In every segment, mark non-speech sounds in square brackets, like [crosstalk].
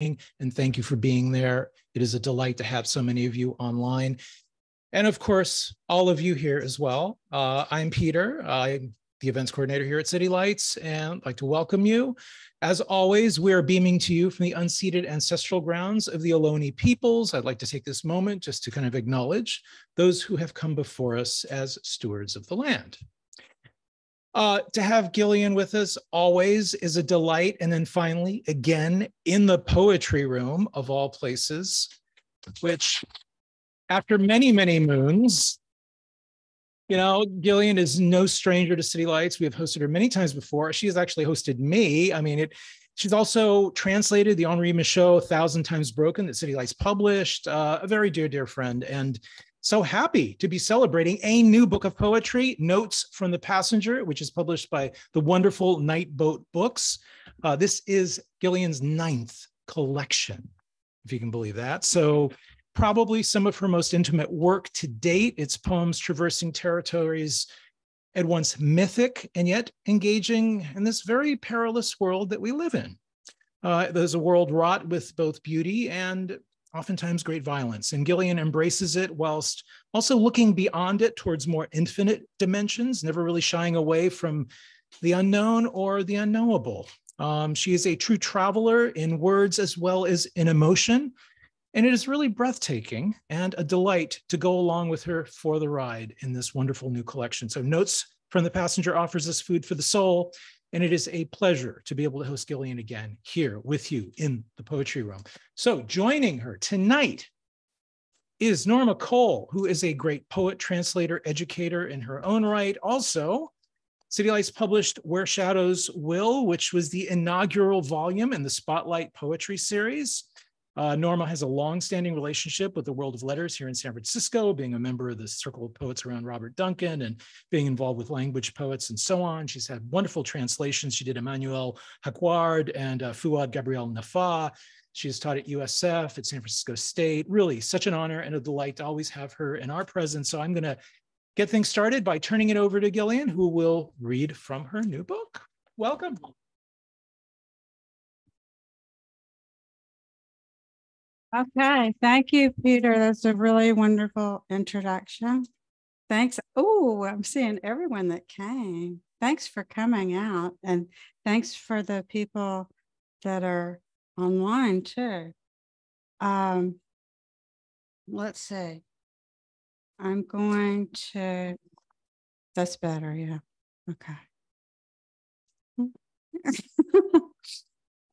and thank you for being there. It is a delight to have so many of you online. And of course, all of you here as well. Uh, I'm Peter. I'm the events coordinator here at City Lights, and I'd like to welcome you. As always, we are beaming to you from the unceded ancestral grounds of the Ohlone peoples. I'd like to take this moment just to kind of acknowledge those who have come before us as stewards of the land. Uh, to have Gillian with us always is a delight. And then finally, again, in the poetry room of all places, which after many, many moons, you know, Gillian is no stranger to City Lights. We have hosted her many times before. She has actually hosted me. I mean, it. She's also translated the Henri Michaux "Thousand Times Broken" that City Lights published. Uh, a very dear, dear friend, and so happy to be celebrating a new book of poetry, Notes from the Passenger, which is published by the wonderful Nightboat Books. Uh, this is Gillian's ninth collection, if you can believe that. So, probably some of her most intimate work to date. It's poems traversing territories at once mythic and yet engaging in this very perilous world that we live in. Uh, there's a world wrought with both beauty and oftentimes great violence. And Gillian embraces it whilst also looking beyond it towards more infinite dimensions, never really shying away from the unknown or the unknowable. Um, she is a true traveler in words as well as in emotion. And it is really breathtaking and a delight to go along with her for the ride in this wonderful new collection. So, Notes from the Passenger offers us food for the soul and it is a pleasure to be able to host Gillian again here with you in the poetry room. So, joining her tonight is Norma Cole, who is a great poet, translator, educator in her own right. Also, City Lights published Where Shadows Will, which was the inaugural volume in the Spotlight Poetry Series. Uh, Norma has a long-standing relationship with the world of letters here in San Francisco, being a member of the Circle of Poets around Robert Duncan and being involved with language poets and so on. She's had wonderful translations. She did Emmanuel Hocquard and uh, Fouad Gabriel Naffah. She has taught at USF, at San Francisco State. Really such an honor and a delight to always have her in our presence. So I'm going to get things started by turning it over to Gillian, who will read from her new book. Welcome. Okay, thank you, Peter. That's a really wonderful introduction. Thanks. Oh, I'm seeing everyone that came. Thanks for coming out, and thanks for the people that are online too. Um, let's see. I'm going to. That's better. Yeah. Okay. [laughs]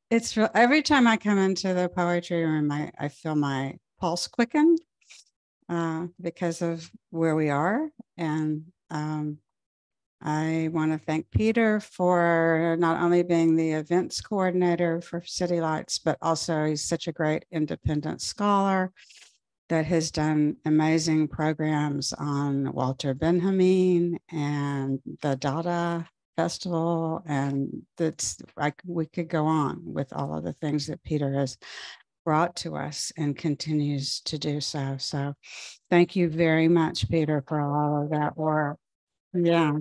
it's real, every time I come into the poetry room, I, I feel my pulse quicken uh, because of where we are. And um, I want to thank Peter for not only being the events coordinator for City Lights, but also he's such a great independent scholar that has done amazing programs on Walter Benjamin and the Dada festival and that's like we could go on with all of the things that peter has brought to us and continues to do so. So thank you very much peter for all of that work. Yeah.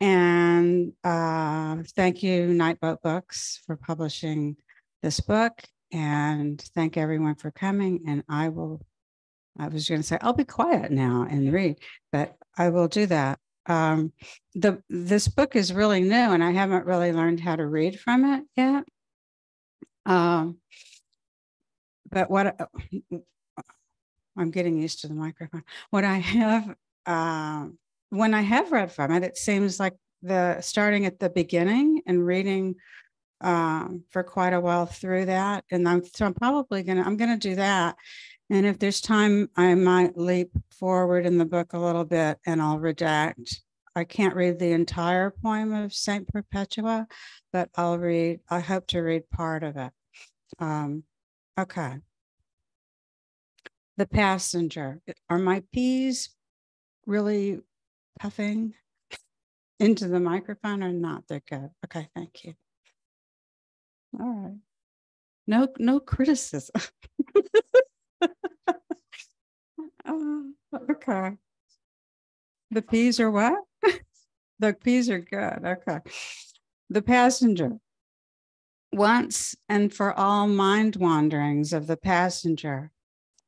And uh, thank you nightboat books for publishing this book and thank everyone for coming and i will i was going to say i'll be quiet now and read but i will do that um, the this book is really new, and I haven't really learned how to read from it yet. Um, but what I'm getting used to the microphone. What I have, uh, when I have read from it, it seems like the starting at the beginning and reading um, for quite a while through that, and I'm so I'm probably gonna I'm gonna do that, and if there's time, I might leap forward in the book a little bit and I'll redact. I can't read the entire poem of St. Perpetua, but I'll read, I hope to read part of it. Um, okay. The passenger. Are my peas really puffing into the microphone or not? They're good. Okay, thank you. All right. No, no criticism. [laughs] uh, okay. The peas are what? [laughs] the peas are good. Okay. The passenger. Once and for all mind wanderings of the passenger,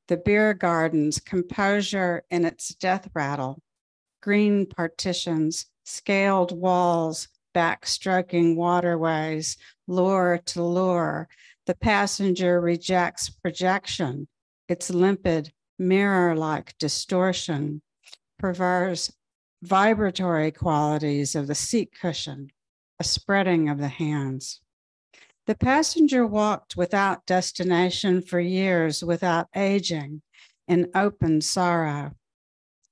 the beer garden's composure in its death rattle, green partitions, scaled walls, backstroking waterways, lure to lure. The passenger rejects projection, its limpid, mirror like distortion, perverse vibratory qualities of the seat cushion, a spreading of the hands. The passenger walked without destination for years without aging in open sorrow.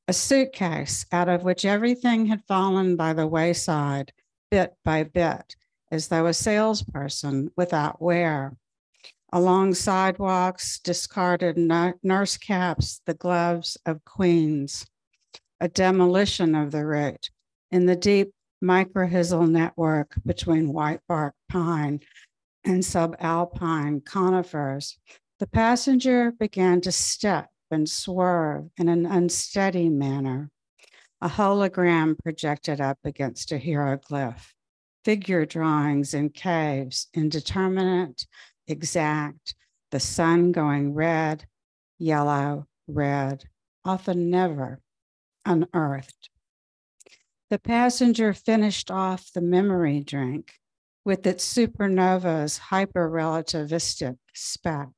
A suitcase out of which everything had fallen by the wayside, bit by bit, as though a salesperson without wear. Along sidewalks, discarded nurse caps, the gloves of queens. A demolition of the route in the deep mycorrhizal network between white bark pine and subalpine conifers, the passenger began to step and swerve in an unsteady manner. A hologram projected up against a hieroglyph, figure drawings in caves, indeterminate, exact, the sun going red, yellow, red, often never unearthed. The passenger finished off the memory drink with its supernova's hyperrelativistic speck.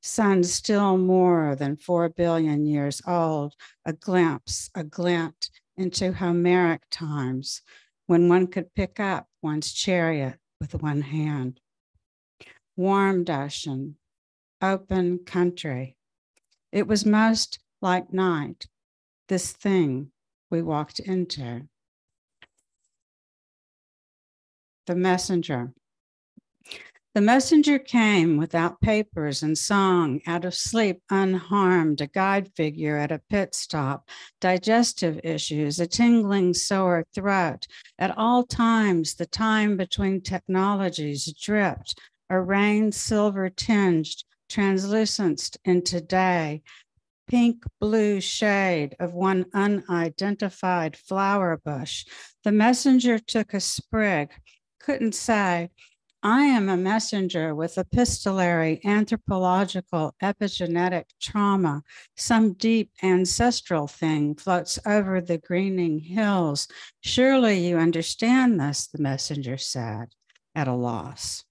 Sun still more than four billion years old, a glimpse, a glint into Homeric times when one could pick up one's chariot with one hand. Warm Dacian, open country. It was most like night, this thing we walked into the messenger. The messenger came without papers and song, out of sleep, unharmed, a guide figure at a pit stop, digestive issues, a tingling sore throat. At all times, the time between technologies dripped, a rain silver tinged, translucent into day, pink blue shade of one unidentified flower bush. The messenger took a sprig, couldn't say, I am a messenger with epistolary, anthropological, epigenetic trauma. Some deep ancestral thing floats over the greening hills. Surely you understand this, the messenger said, at a loss.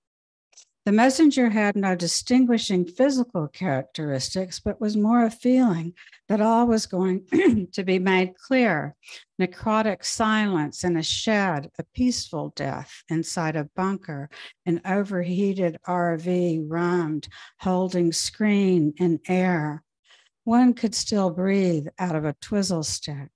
The messenger had no distinguishing physical characteristics, but was more a feeling that all was going [clears throat] to be made clear. Necrotic silence in a shed, a peaceful death inside a bunker, an overheated RV rummed, holding screen in air. One could still breathe out of a twizzle stick.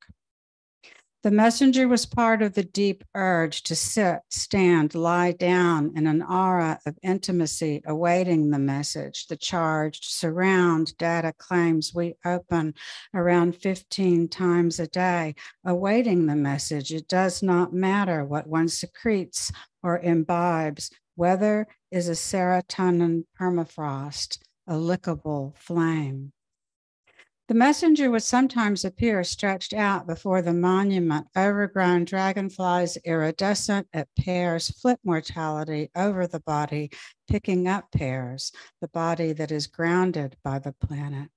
The messenger was part of the deep urge to sit, stand, lie down in an aura of intimacy, awaiting the message. The charged surround data claims we open around 15 times a day, awaiting the message. It does not matter what one secretes or imbibes. Weather is a serotonin permafrost, a lickable flame. The messenger would sometimes appear stretched out before the monument, overgrown dragonflies iridescent at pairs, flip mortality over the body, picking up pairs, the body that is grounded by the planet.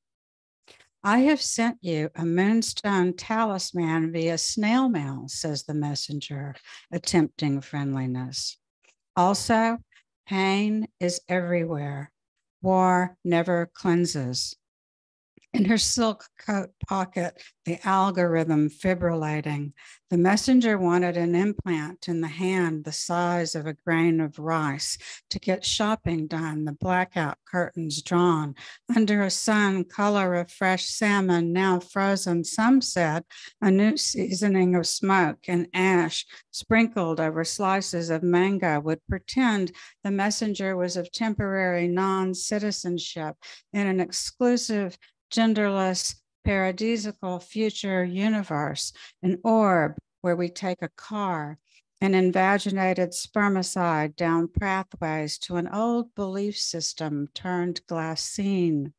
I have sent you a moonstone talisman via snail mail, says the messenger, attempting friendliness. Also, pain is everywhere. War never cleanses. In her silk coat pocket, the algorithm fibrillating. The messenger wanted an implant in the hand the size of a grain of rice to get shopping done, the blackout curtains drawn. Under a sun color of fresh salmon, now frozen, some said a new seasoning of smoke and ash sprinkled over slices of mango would pretend the messenger was of temporary non citizenship in an exclusive genderless, paradisical future universe, an orb where we take a car, an invaginated spermicide down pathways to an old belief system turned glassine,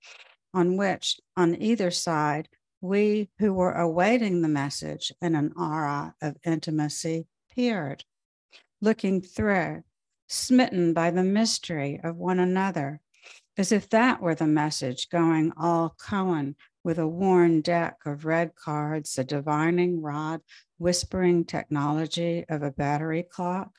on which, on either side, we who were awaiting the message in an aura of intimacy peered, looking through, smitten by the mystery of one another, as if that were the message going all Cohen with a worn deck of red cards, a divining rod, whispering technology of a battery clock.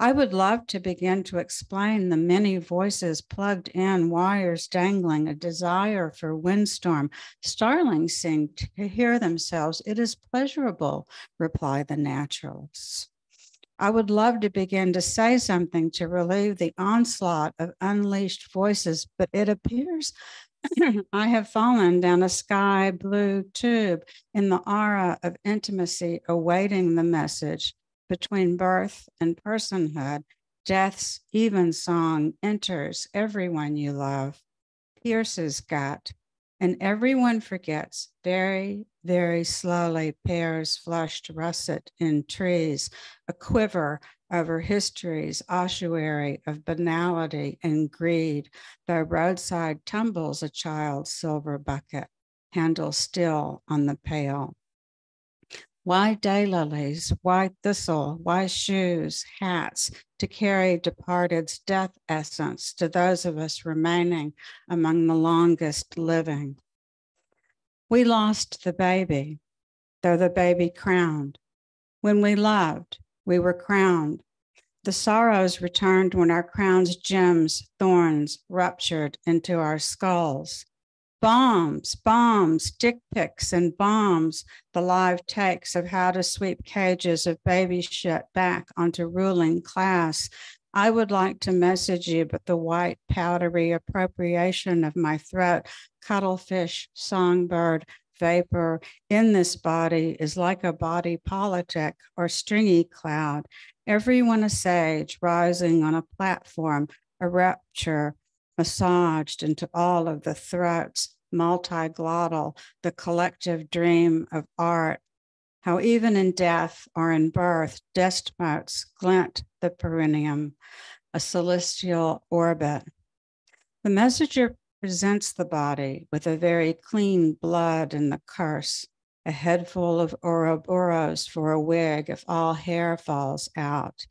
I would love to begin to explain the many voices plugged in, wires dangling, a desire for windstorm. Starlings seem to hear themselves. It is pleasurable, reply the naturalists. I would love to begin to say something to relieve the onslaught of unleashed voices, but it appears [clears throat] I have fallen down a sky blue tube in the aura of intimacy, awaiting the message between birth and personhood. Death's even song enters everyone you love, pierces gut, and everyone forgets very, very slowly pears flushed russet in trees, a quiver over history's ossuary of banality and greed, though roadside tumbles a child's silver bucket, handle still on the pail. Why daylilies? Why thistle? Why shoes, hats to carry departed's death essence to those of us remaining among the longest living? We lost the baby, though the baby crowned. When we loved, we were crowned. The sorrows returned when our crown's gems, thorns ruptured into our skulls bombs, bombs, dick pics, and bombs, the live takes of how to sweep cages of baby shit back onto ruling class. I would like to message you, but the white, powdery appropriation of my throat, cuttlefish, songbird, vapor in this body is like a body politic or stringy cloud. Everyone a sage rising on a platform, a rupture massaged into all of the throats, multiglottal, the collective dream of art. How even in death or in birth, destmotes glint the perineum, a celestial orbit. The messenger presents the body with a very clean blood in the curse, a head full of Ouroboros for a wig if all hair falls out.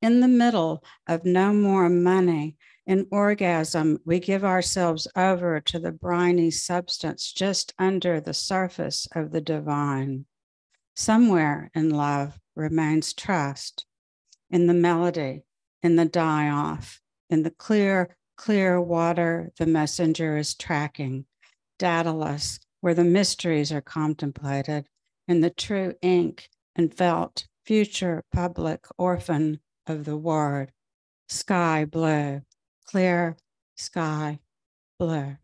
In the middle of no more money, in orgasm, we give ourselves over to the briny substance just under the surface of the divine. Somewhere in love remains trust, in the melody, in the die off, in the clear, clear water the messenger is tracking, dataless, where the mysteries are contemplated, in the true ink and felt future public orphan of the word, sky blue, clear sky blue.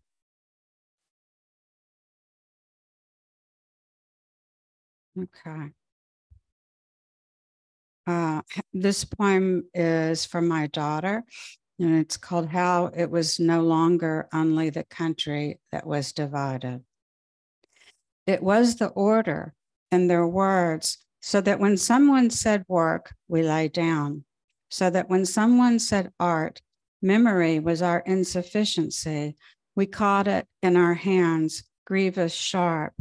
Okay. Uh, this poem is from my daughter, and it's called How It Was No Longer Only the Country That Was Divided. It was the order in their words, so that when someone said work, we lay down, so that when someone said art, Memory was our insufficiency. We caught it in our hands, grievous sharp.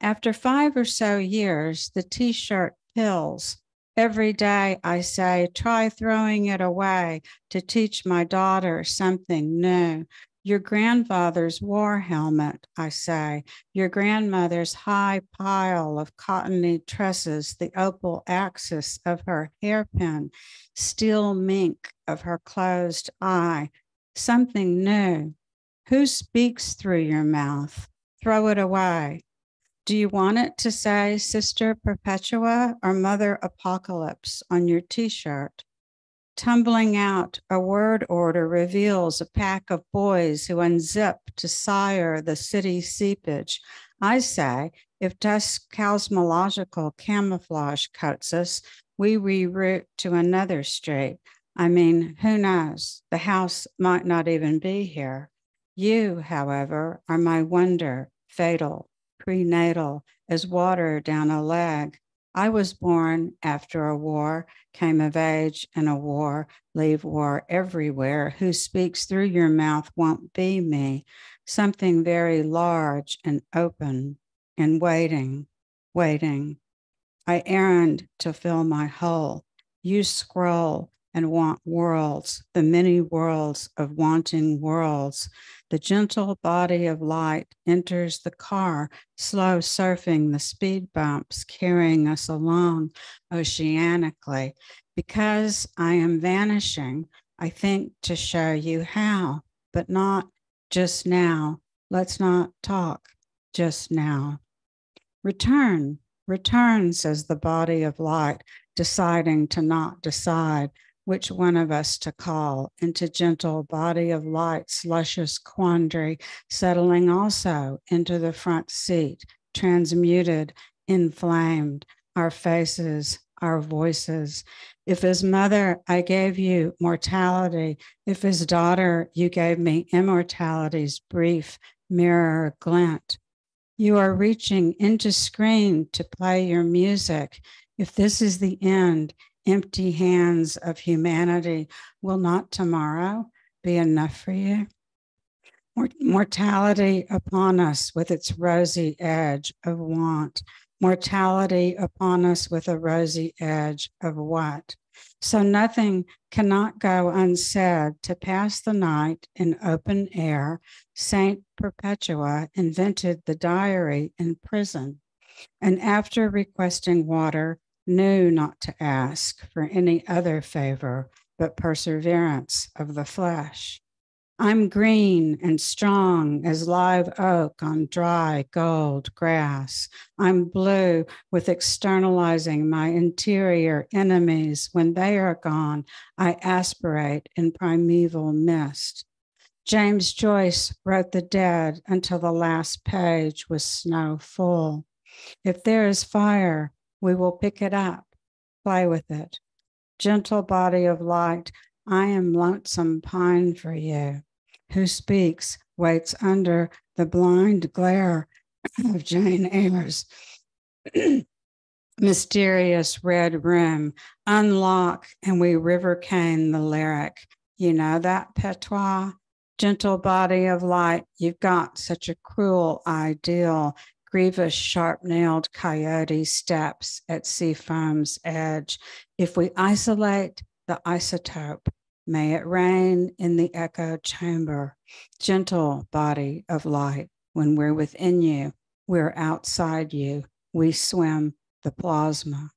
After five or so years, the t shirt pills. Every day I say, try throwing it away to teach my daughter something new. Your grandfather's war helmet, I say, your grandmother's high pile of cottony tresses, the opal axis of her hairpin, steel mink of her closed eye, something new. Who speaks through your mouth? Throw it away. Do you want it to say Sister Perpetua or Mother Apocalypse on your t shirt? Tumbling out, a word order reveals a pack of boys who unzip to sire the city seepage. I say, if dust cosmological camouflage coats us, we reroute to another street. I mean, who knows? The house might not even be here. You, however, are my wonder, fatal, prenatal, as water down a leg. I was born after a war, came of age in a war, leave war everywhere. Who speaks through your mouth won't be me. Something very large and open and waiting, waiting. I errand to fill my hole. You scroll, and want worlds, the many worlds of wanting worlds. The gentle body of light enters the car, slow surfing the speed bumps, carrying us along oceanically. Because I am vanishing, I think to show you how, but not just now. Let's not talk just now. Return, return, says the body of light, deciding to not decide which one of us to call into gentle body of light's luscious quandary, settling also into the front seat, transmuted, inflamed, our faces, our voices. If his mother, I gave you mortality. If his daughter, you gave me immortality's brief mirror glint. You are reaching into screen to play your music. If this is the end, empty hands of humanity, will not tomorrow be enough for you? Mortality upon us with its rosy edge of want. Mortality upon us with a rosy edge of what? So nothing cannot go unsaid to pass the night in open air. Saint Perpetua invented the diary in prison. And after requesting water, knew not to ask for any other favor but perseverance of the flesh. I'm green and strong as live oak on dry gold grass. I'm blue with externalizing my interior enemies. When they are gone, I aspirate in primeval mist. James Joyce wrote The Dead until the last page was snow full. If there is fire, we will pick it up, play with it. Gentle body of light, I am lonesome pine for you. Who speaks, waits under the blind glare of Jane Eyre's [clears throat] mysterious red room. Unlock, and we river cane the lyric. You know that patois? Gentle body of light, you've got such a cruel ideal grievous, sharp nailed coyote steps at sea foam's edge. If we isolate the isotope, may it rain in the echo chamber, gentle body of light. When we're within you, we're outside you. We swim the plasma.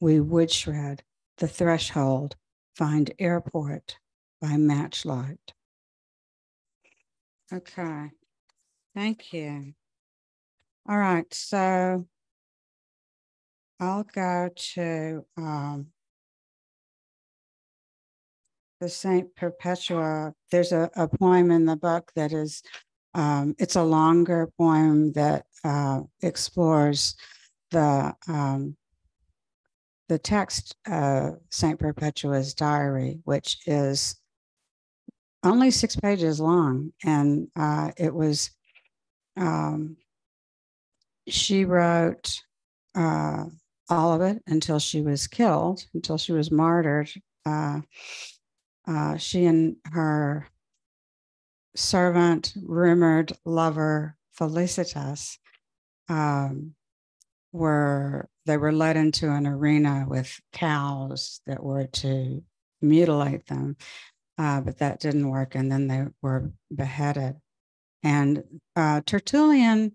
We wood shred the threshold, find airport by matchlight. Okay, thank you. All right, so I'll go to um, the Saint Perpetua. There's a, a poem in the book that is, um, it's a longer poem that uh, explores the um, the text of Saint Perpetua's diary, which is only six pages long, and uh, it was um, she wrote uh, all of it until she was killed, until she was martyred. Uh, uh, she and her servant, rumored lover Felicitas, um, were they were led into an arena with cows that were to mutilate them, uh, but that didn't work, and then they were beheaded. And uh, Tertullian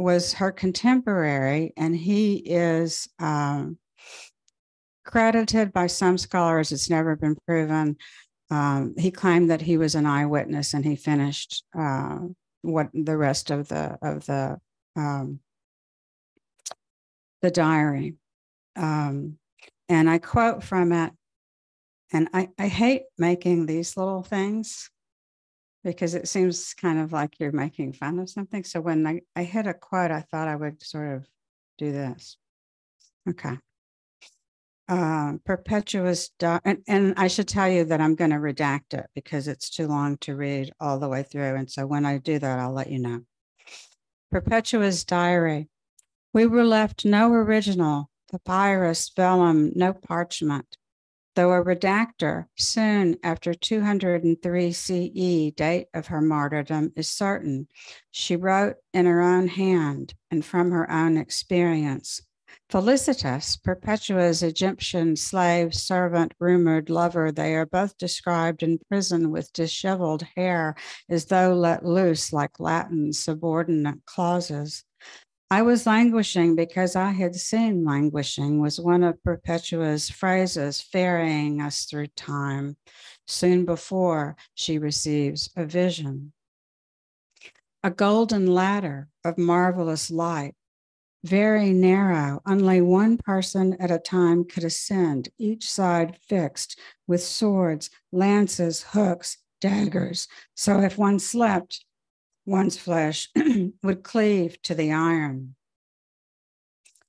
was her contemporary, and he is um, credited by some scholars. It's never been proven. Um, he claimed that he was an eyewitness, and he finished uh, what the rest of the of the um, the diary. Um, and I quote from it, and I, I hate making these little things because it seems kind of like you're making fun of something. So when I, I hit a quote, I thought I would sort of do this. Okay. Uh, perpetuous, and, and I should tell you that I'm going to redact it because it's too long to read all the way through. And so when I do that, I'll let you know. Perpetua's diary. We were left no original, papyrus, vellum, no parchment though a redactor soon after 203 CE, date of her martyrdom, is certain. She wrote in her own hand and from her own experience. Felicitas, Perpetua's Egyptian slave, servant, rumored lover, they are both described in prison with disheveled hair as though let loose like Latin subordinate clauses. I was languishing because I had seen languishing was one of Perpetua's phrases ferrying us through time soon before she receives a vision. A golden ladder of marvelous light very narrow. Only one person at a time could ascend, each side fixed with swords, lances, hooks, daggers. So if one slept, one's flesh [clears throat] would cleave to the iron.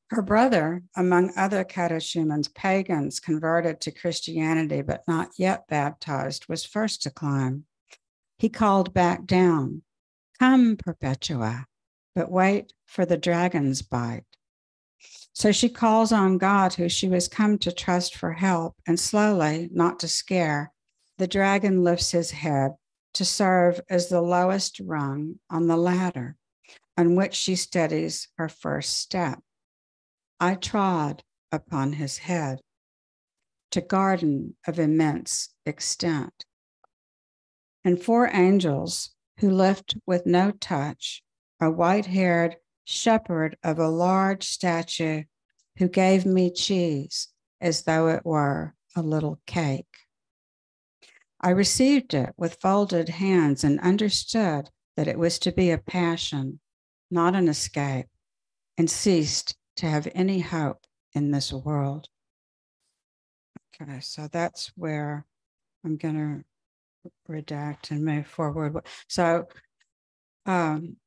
Her brother, among other catechumens, pagans converted to Christianity but not yet baptized, was first to climb. He called back down, Come, Perpetua, but wait for the dragon's bite. So she calls on God, who she was come to trust for help, and slowly, not to scare, the dragon lifts his head to serve as the lowest rung on the ladder on which she steadies her first step. I trod upon his head to garden of immense extent. And four angels who lift with no touch a white haired shepherd of a large statue who gave me cheese as though it were a little cake. I received it with folded hands and understood that it was to be a passion, not an escape, and ceased to have any hope in this world. Okay, so that's where I'm going to redact and move forward. So, um,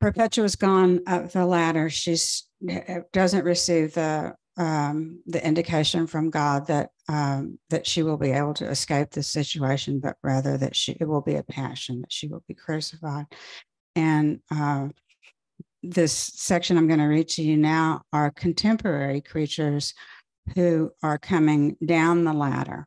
Perpetua's gone up the ladder. She's eh, doesn't receive the um, the indication from God that um, that she will be able to escape this situation, but rather that she it will be a passion that she will be crucified. And uh, this section I'm going to read to you now are contemporary creatures who are coming down the ladder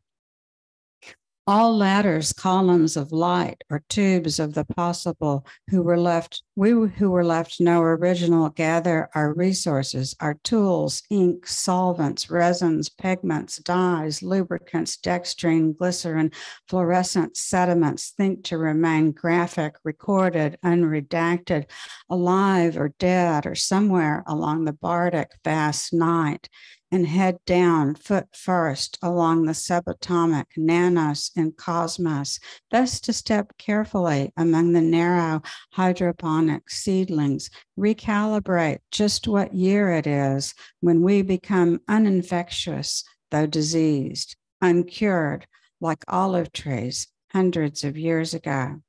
all ladders columns of light or tubes of the possible who were left we who were left no original gather our resources our tools ink solvents resins pigments dyes lubricants dextrine glycerin fluorescent sediments think to remain graphic recorded unredacted alive or dead or somewhere along the bardic vast night and head down foot first along the subatomic nanos and cosmos, thus to step carefully among the narrow hydroponic seedlings, recalibrate just what year it is when we become uninfectious, though diseased, uncured, like olive trees hundreds of years ago.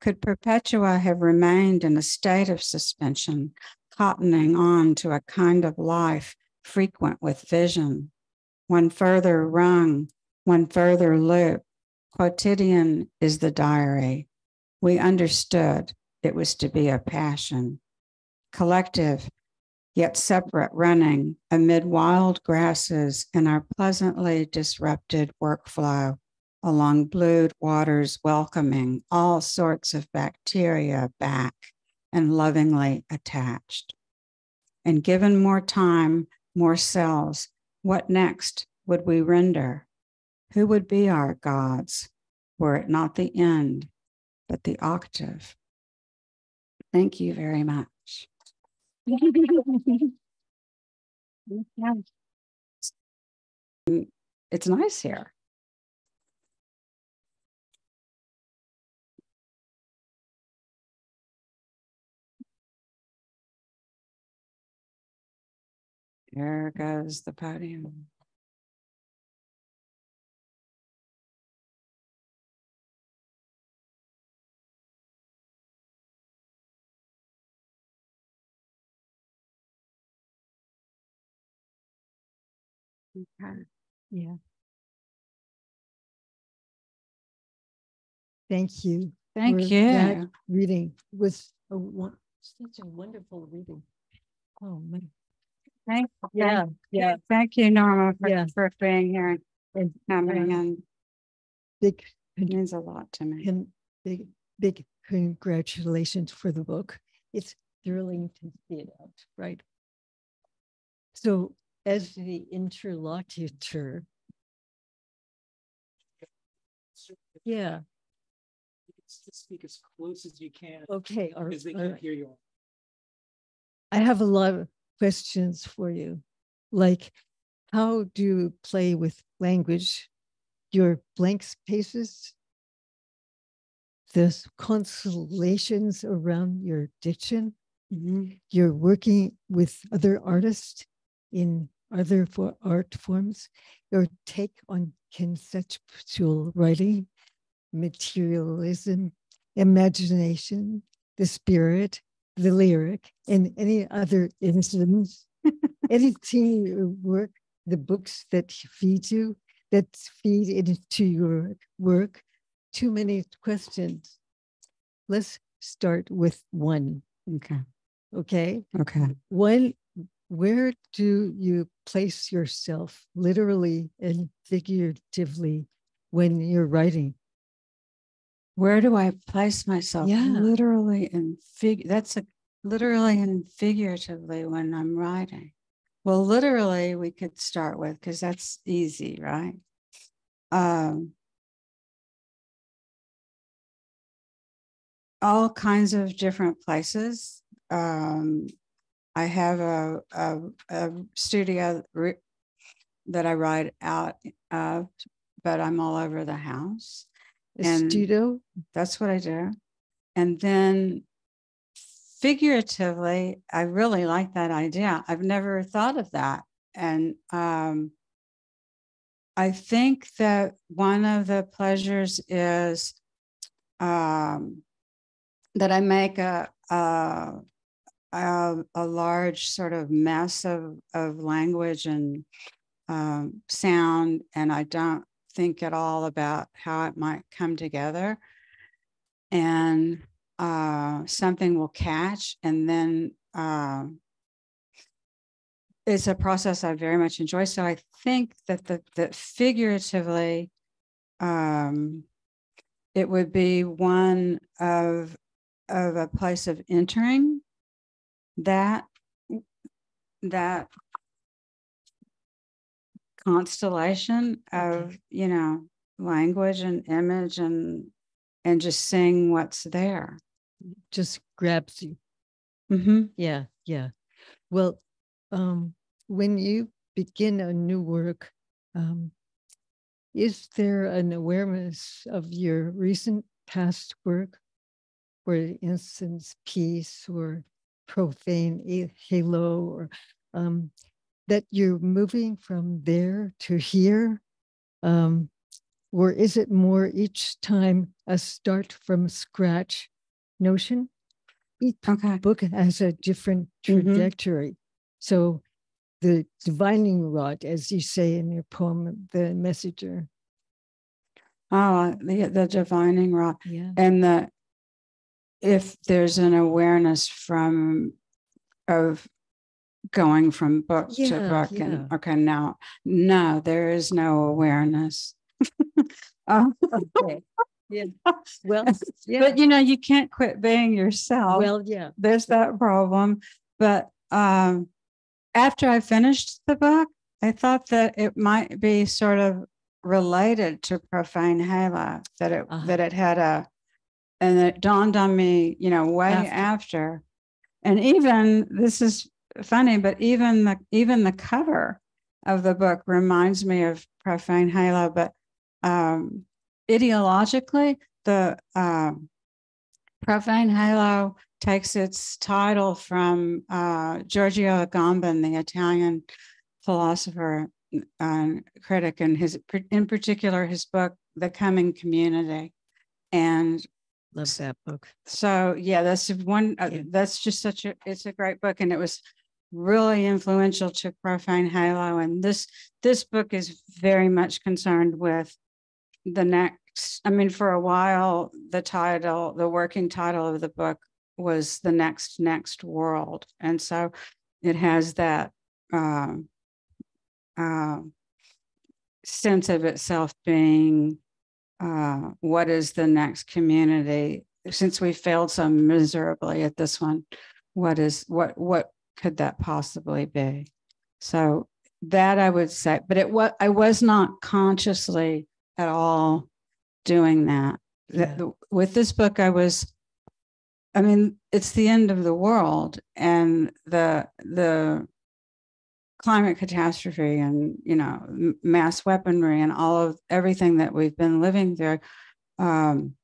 Could Perpetua have remained in a state of suspension, cottoning on to a kind of life frequent with vision. One further rung, one further loop. Quotidian is the diary. We understood it was to be a passion. Collective, yet separate running amid wild grasses in our pleasantly disrupted workflow along blued waters, welcoming all sorts of bacteria back and lovingly attached. And given more time, more cells. What next would we render? Who would be our gods were it not the end, but the octave? Thank you very much. [laughs] it's nice here. There goes the podium. Okay. Yeah. Thank you. Thank you. that Reading was a such a wonderful reading. Oh man. Thank, Yeah, yeah. thank you, Norma, for, Yeah. for being here and And coming uh, and big, it means a lot to me. con- big, big congratulations for the book. It's thrilling to see it out, right? So as the interlocutor, yeah, Speak as close as you can, okay. all because they can't right. hear you. I have a lot of questions for you. Like, how do you play with language? Your blank spaces, the s- constellations around your diction, Mhm. you're working with other artists in other for art forms, your take on conceptual writing, materialism, imagination, the spirit, the lyric, and any other incidents, anything in your work, the books that feed you, that feed into your work. Too many questions. Let's start with one, Okay, okay? okay. One, where do you place yourself literally and figuratively when you're writing? Where do I place myself? Yeah. Literally and fig, that's a literally and figuratively when I'm writing. Well, literally, we could start with, because that's easy, right? Um, all kinds of different places. Um, I have a, a, a studio re- that I write out of, but I'm all over the house. And- studio? That's what I do. And then figuratively, I really like that idea. I've never thought of that. And um, I think that one of the pleasures is um, that I make a, a, a, a large sort of mess of, of language and um, sound, and I don't think at all about how it might come together and uh, something will catch and then uh, it's a process I very much enjoy. So I think that the that figuratively um, it would be one of of a place of entering that that constellation of you know language and image and and just seeing what's there. Just grabs you. Mm-hmm. Yeah, yeah. Well, um, when you begin a new work, um, is there an awareness of your recent past work, for instance, peace or profane halo, or um, that you're moving from there to here? Um, or is it more each time a start from scratch notion? Each Okay. book has a different Mhm. trajectory. So the divining rod, as you say in your poem, the messenger. Oh, the the divining rod Yeah. and the if there's an awareness from of going from book to book yeah. and okay now no there is no awareness [laughs] Oh, Okay. Yeah. Well, [laughs] yeah. but you know you can't quit being yourself Well, yeah. there's that problem. But um, after I finished the book, I thought that it might be sort of related to Profane Halo, that it Uh-huh. that it had a, and it dawned on me, you know, way After. after. And even this is funny, but even the even the cover of the book reminds me of Profane Halo, but um, ideologically, the um, Profane Halo takes its title from uh, Giorgio Agamben, the Italian philosopher and critic, and his, in particular, his book, The Coming Community. And Love that book. so, yeah, that's one, uh, Yeah. that's just such a, it's a great book. And it was really influential to Profane Halo. And this, this book is very much concerned with the next, I mean, for a while, the title, the working title of the book was The Next Next World. And so it has that um, um, sense of itself being uh, what is the next community? Since we failed so miserably at this one, what is what what could that possibly be? So that I would say, but it was I was not consciously at all doing that. Yeah. With this book, I was, I mean, it's the end of the world and the the climate catastrophe and you know mass weaponry and all of everything that we've been living through. Um,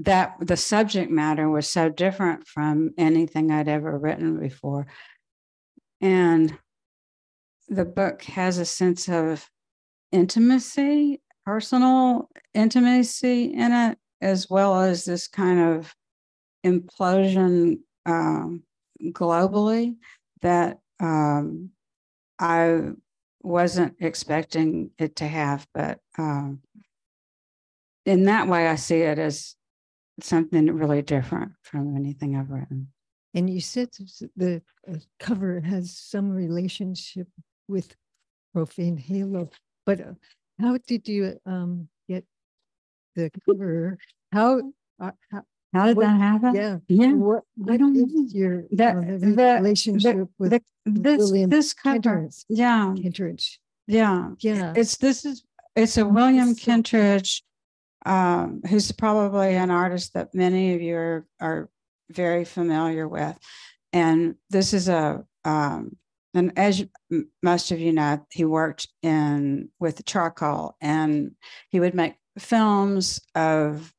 that the subject matter was so different from anything I'd ever written before. And the book has a sense of intimacy, personal intimacy in it, as well as this kind of implosion um, globally that um, I wasn't expecting it to have. But um, in that way, I see it as something really different from anything I've written. And you said the uh, cover has some relationship with Profane Halo, but uh, how did you um get the cover? How, uh, how How did What- that happen? yeah, Yeah. what, I don't know. your That- uh, the the- relationship with The, this William this cover, Kentridge? yeah, Kentridge? yeah. Yeah, It's this is it's a William Kentridge, um, who's probably an artist that many of you are are very familiar with, and this is a um, and as most of you know, he worked in with charcoal, and he would make films of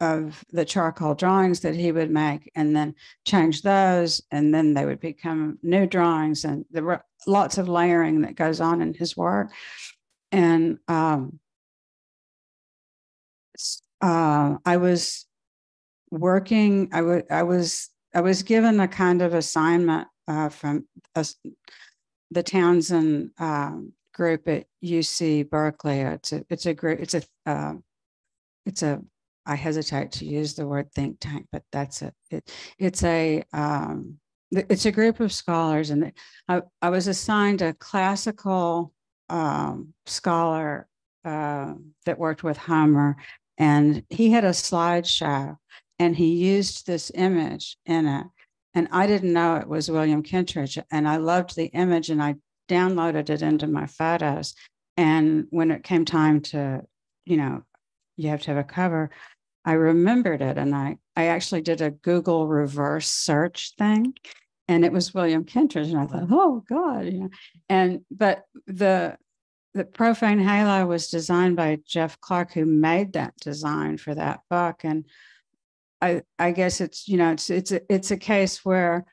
of the charcoal drawings that he would make and then change those and then they would become new drawings and there were lots of layering that goes on in his work. And um uh i was working i was i was given a kind of assignment uh from the townsend um group at uc berkeley it's a it's a group it's a uh, it's a I hesitate to use the word think tank, but that's it. it it's a um, it's a group of scholars, and I, I was assigned a classical um, scholar uh, that worked with Homer, and he had a slideshow, and he used this image in it, and I didn't know it was William Kentridge, and I loved the image, and I downloaded it into my photos, and when it came time to, you know, you have to have a cover. I remembered it and I, I actually did a Google reverse search thing and it was William Kentridge. And I thought, oh God, you know, and but the the profane halo was designed by Jeff Clark, who made that design for that book. And I I guess it's, you know, it's it's a it's a case where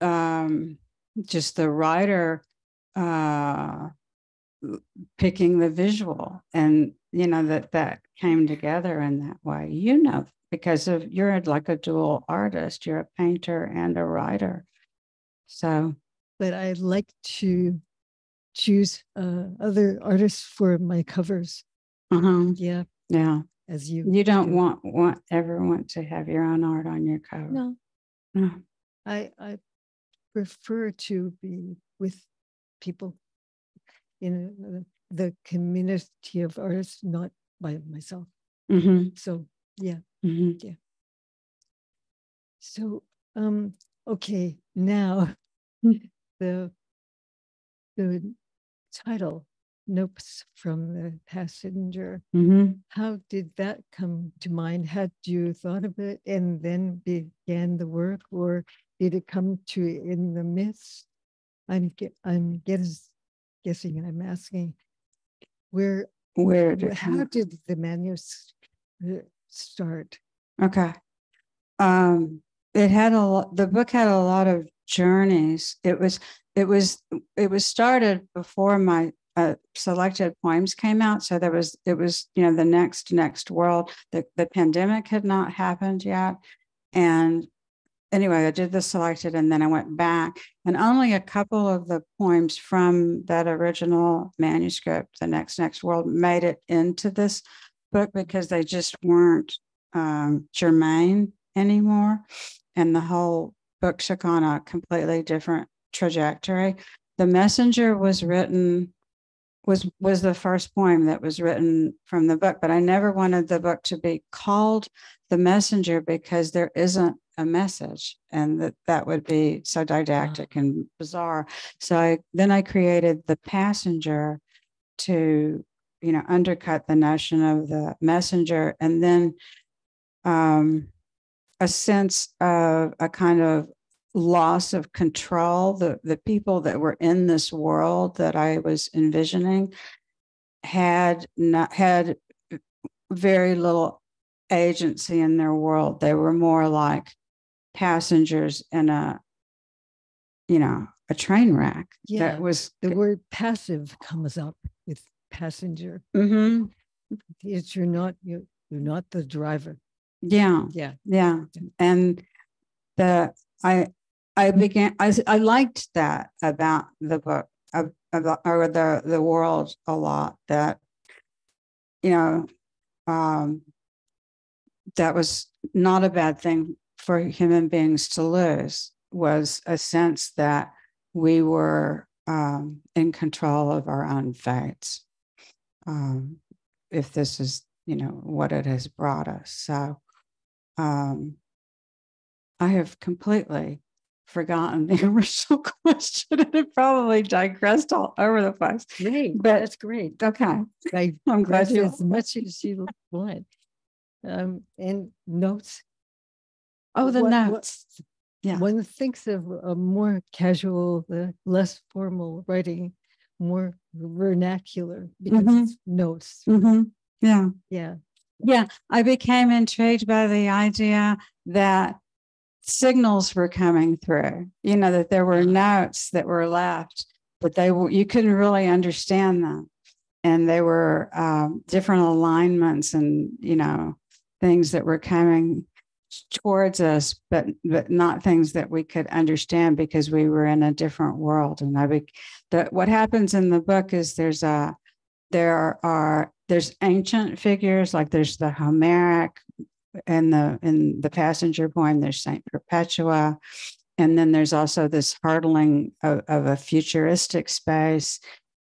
um just the writer uh picking the visual and you know that that came together in that way you know because of you're like a dual artist you're a painter and a writer so but I like to choose uh, other artists for my covers. uh-huh, Yeah, yeah as you. you don't do. want want ever want to have your own art on your cover No, No. I I prefer to be with people in uh, the community of artists, not by myself. hmm So yeah. hmm So um okay now [laughs] the the title Notes from the Passenger. hmm How did that come to mind? Had you thought of it and then began the work, or did it come to in the midst? I'm I'm guess, guessing and I'm asking where where did how did the manuscript start? Okay. Um, it had a lot, the book had a lot of journeys. It was, it was, it was started before my uh, selected poems came out. So there was, it was, you know, the next, next world. The, the pandemic had not happened yet. And anyway, I did the selected and then I went back and only a couple of the poems from that original manuscript, The Next, Next World, made it into this book because they just weren't um, germane anymore. And the whole book took on a completely different trajectory. The Messenger was written was was the first poem that was written from the book but i never wanted the book to be called the messenger because there isn't a message and that that would be so didactic and bizarre so I, then i created the passenger to you know undercut the notion of the messenger and then um, a sense of a kind of loss of control the the people that were in this world that i was envisioning had not had very little agency in their world they were more like passengers in a you know a train wreck Yeah, that was The word passive comes up with passenger. Mm-hmm. It's you're not you're, you're not the driver. Yeah Yeah. yeah. And the i i began i i liked that about the book of about or the the world a lot that you know um that was not a bad thing for human beings to lose was a sense that we were um, in control of our own fates um, if this is you know what it has brought us. So um, i have completely forgotten the [laughs] original question and it probably digressed all over the place Great. But- that's great. okay I [laughs] i'm glad you as much as you want. Um, and notes. oh the What- what- notes Yeah. One thinks of a more casual, uh, less formal writing, more vernacular because Mhm. it's notes. Mhm. yeah Yeah. Yeah, I became intrigued by the idea that signals were coming through, you know, that there were notes that were left, but they were, you couldn't really understand them. And they were um, different alignments and, you know, things that were coming towards us, but but not things that we could understand because we were in a different world. And I be, the, what happens in the book is there's a there are there's ancient figures like there's the Homeric and the in the passenger poem there's Saint Perpetua, and then there's also this hurdling of, of a futuristic space,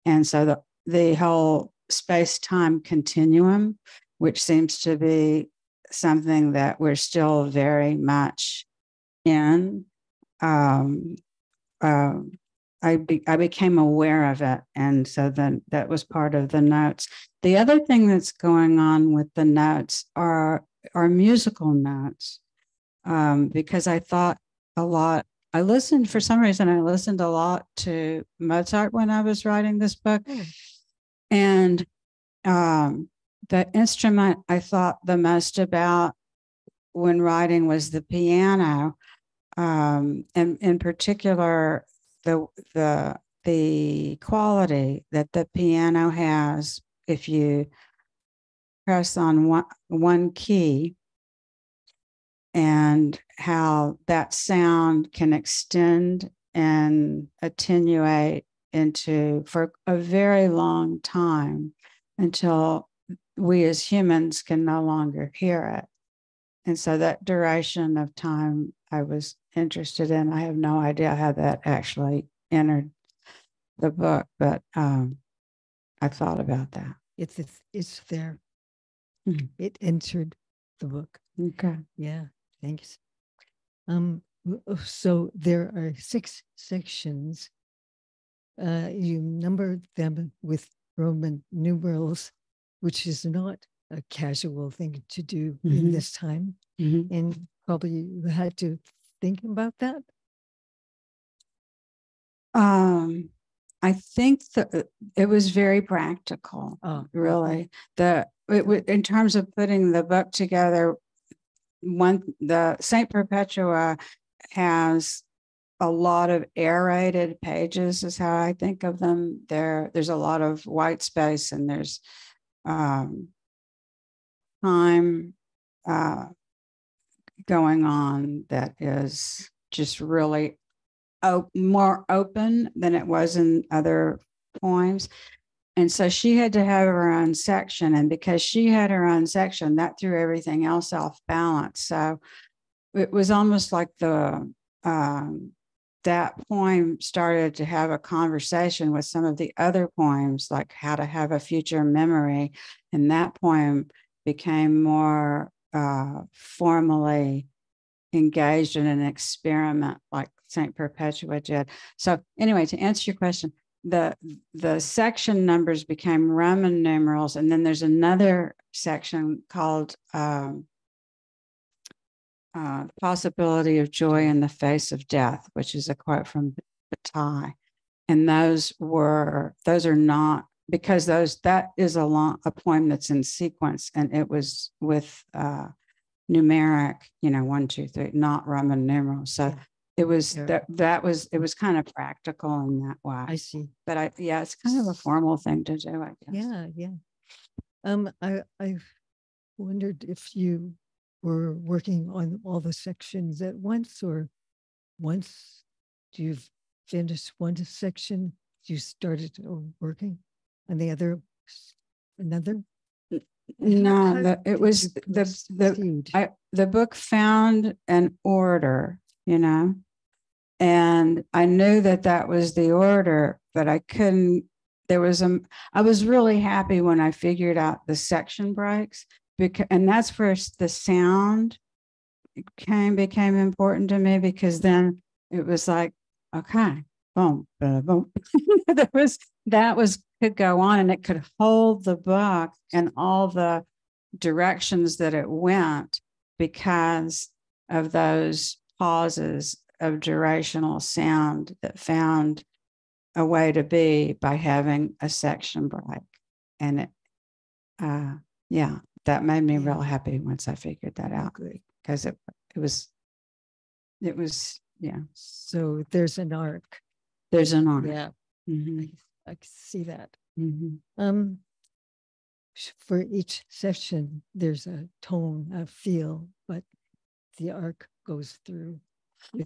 and so the the whole space time continuum, which seems to be something that we're still very much in. Um, um, I be, I became aware of it, and so then that was part of the notes. The other thing that's going on with the notes are are musical notes, um, because I thought a lot. I listened for some reason. I listened a lot to Mozart when I was writing this book, Oh. and um, the instrument I thought the most about when writing was the piano, um, and in particular the the the quality that the piano has if you press on one one key and how that sound can extend and attenuate into for a very long time until we as humans can no longer hear it and so that duration of time I was interested in. I have no idea how that actually entered the book, but um, I thought about that. It's it's, it's there. Mhm. It entered the book. Okay. Yeah. Thanks. Um. uh, So there are six sections. Uh, you numbered them with Roman numerals, which is not a casual thing to do in Mhm. this time, Mhm. and probably you had to think about that. Um, I think that it was very practical. Oh, really the it, in terms of putting the book together one the saint perpetua has a lot of aerated pages is how i think of them there there's a lot of white space and there's um time uh going on that is just really op- more open than it was in other poems and so she had to have her own section. And because she had her own section, that threw everything else off balance. So it was almost like the um, that poem started to have a conversation with some of the other poems, like how to have a future memory. And that poem became more uh, formally engaged in an experiment like St. Perpetua did. So anyway, to answer your question, the the section numbers became Roman numerals, and then there's another section called um, uh, "The Possibility of Joy in the Face of Death," which is a quote from Bataille, and those were those are not because those that is a long a poem that's in sequence, and it was with uh, numeric, you know, one, two, three, not Roman numerals. So. It was Yeah. that that was it was kind of practical in that way. I see. but I yeah, it's kind of a formal thing to do, I guess. Yeah, yeah. Um, I, I wondered if you were working on all the sections at once or once you've finished one section, you started working on the other, another? No, the, it was you the the? I the book found an order, you know, and I knew that that was the order, but I couldn't. There was a. I was really happy when I figured out the section breaks because, and that's where the sound came became important to me because then it was like, okay, boom, boom. [laughs] there was that was could go on and it could hold the book and all the directions that it went because of those pauses of durational sound that found a way to be by having a section break. And it, uh, yeah, that made me real happy once I figured that out because it, it was, it was, yeah, So there's an arc. there's an arc. Yeah, Mhm, I can see that. mhm. Um, for each session, there's a tone, a feel, but the arc goes through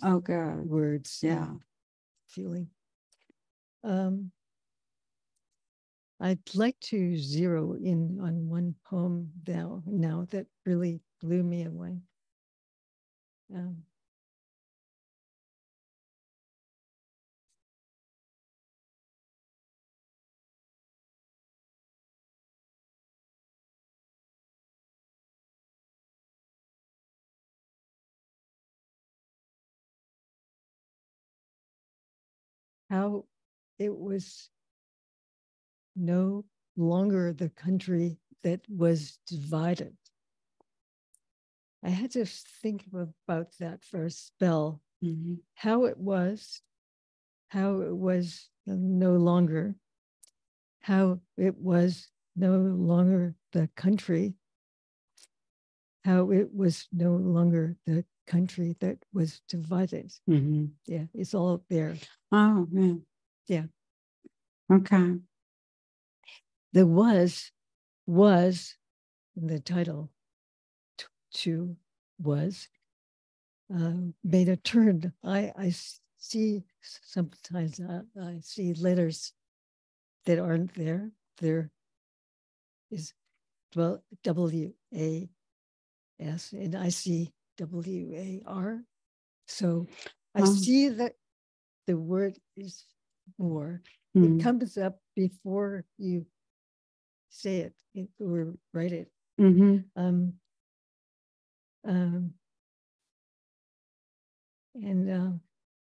Oh, good. words. Yeah. Feeling. Um, I'd like to zero in on one poem now, now that really blew me away. Um, how it was no longer the country that was divided. I had to think about that for a spell, Mhm. how it was, how it was no longer, how it was no longer the country, how it was no longer the country that was divided. Mhm. Yeah, it's all there. Oh, yeah. Yeah. Okay. the was was in the title t- to was uh, made a turn I, I see sometimes I, I see letters that aren't there there is well w a s and i see w a r so i Oh. see that the word is more Mhm. it comes up before you say it, it or write it. Mhm. Um, um, and uh,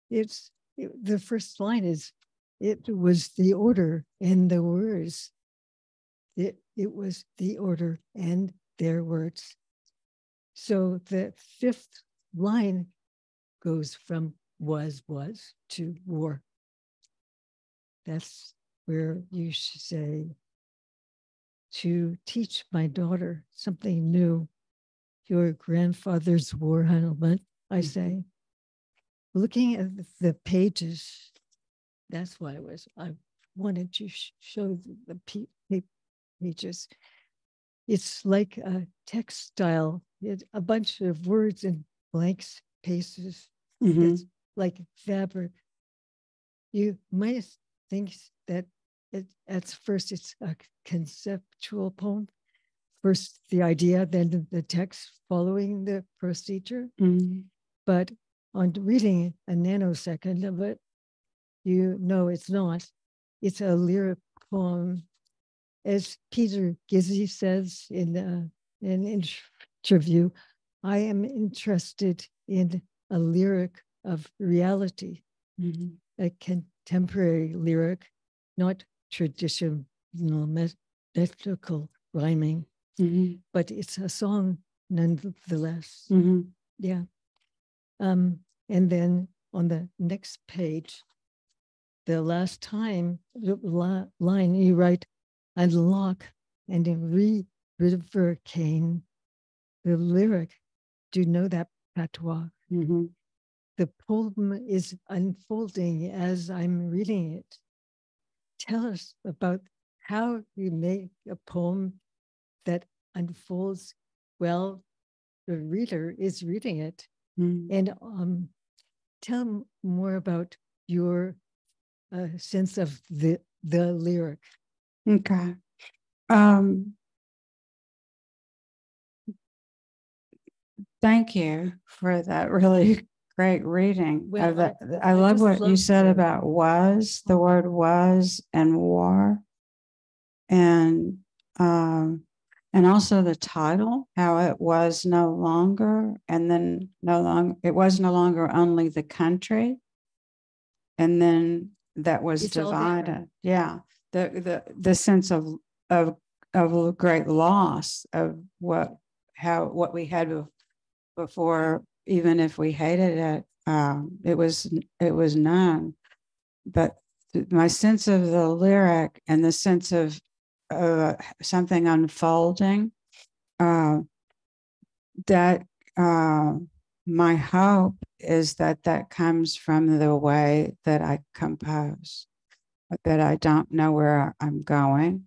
it's it, the first line is it was the order and the words. It it was the order and their words. So the fifth line goes from was was to war. That's where you should say to teach my daughter something new. Your grandfather's war helmet, I Mhm. say. Looking at the- pages, that's why I was, I wanted to sh- show the, the pe- pa- pages. It's like a textile, it, a bunch of words in blank spaces. Mhm. It's like fabric. You might think that it, at first it's a conceptual poem. First the idea, then the- text following the procedure. Mhm. But on reading a nanosecond of it, you know it's not. It's a lyric poem. As Peter Gizzi says in uh, an interview, I am interested in a lyric of reality, mm-hmm. a contemporary lyric, not traditional metrical rhyming, mm-hmm. but it's a song nonetheless. Mm-hmm. Yeah. Um, and then on the next page, the last time the line you write, unlock and re river cane, the lyric. Do you know that patois? Mm-hmm. The poem is unfolding as I'm reading it. Tell us about how you make a poem that unfolds well. The reader is reading it, mm. and um, tell more about your uh, sense of the the lyric. Okay. Um, thank you for that really [laughs] great reading. Well, I, I, I, love what you said about was, the word was and war. And um, and also the title, how it was no longer, and then no longer it was no longer only the country, and then that was it's divided. Yeah, the the the sense of of of great loss of what how what we had before, even if we hated it, um, it was it was known. But my sense of the lyric and the sense of uh, something unfolding, uh, that uh, my hope is that that comes from the way that I compose, that I don't know where I'm going.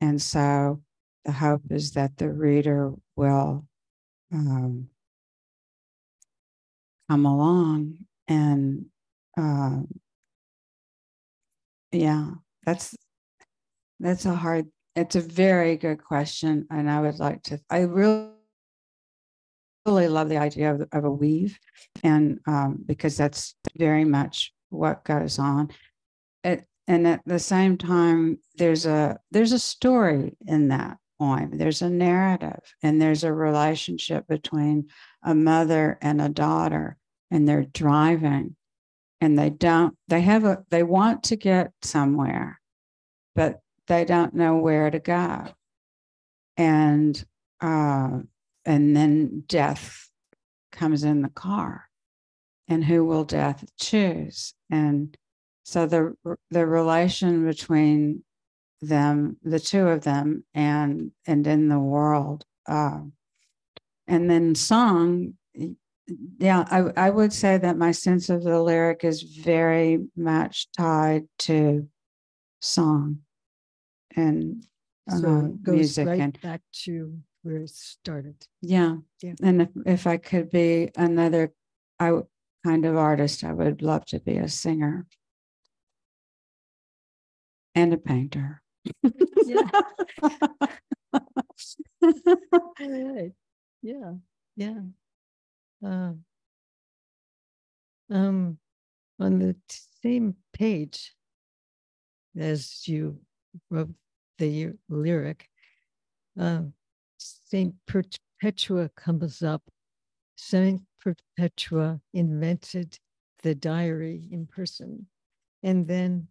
And so the hope is that the reader will um, come along and uh, yeah that's that's a hard it's a very good question and i would like to i really really love the idea of, of a weave and um, because that's very much what goes on. It, and at the same time there's a there's a story in that poem there's a narrative and there's a relationship between a mother and a daughter and they're driving and they don't they have a they want to get somewhere but they don't know where to go. And uh and then death comes in the car and who will death choose? And so the the relation between them the two of them and and in the world uh, and then song yeah, I, I would say that my sense of the lyric is very much tied to song and so uh, it goes music right and back to where it started. Yeah, yeah. And if, if I could be another I, kind of artist, I would love to be a singer and a painter. [laughs] yeah. yeah. Yeah. Uh, um, on the same page as you wrote the lyric, uh, Saint Perpetua comes up. Saint Perpetua invented the diary in person, and then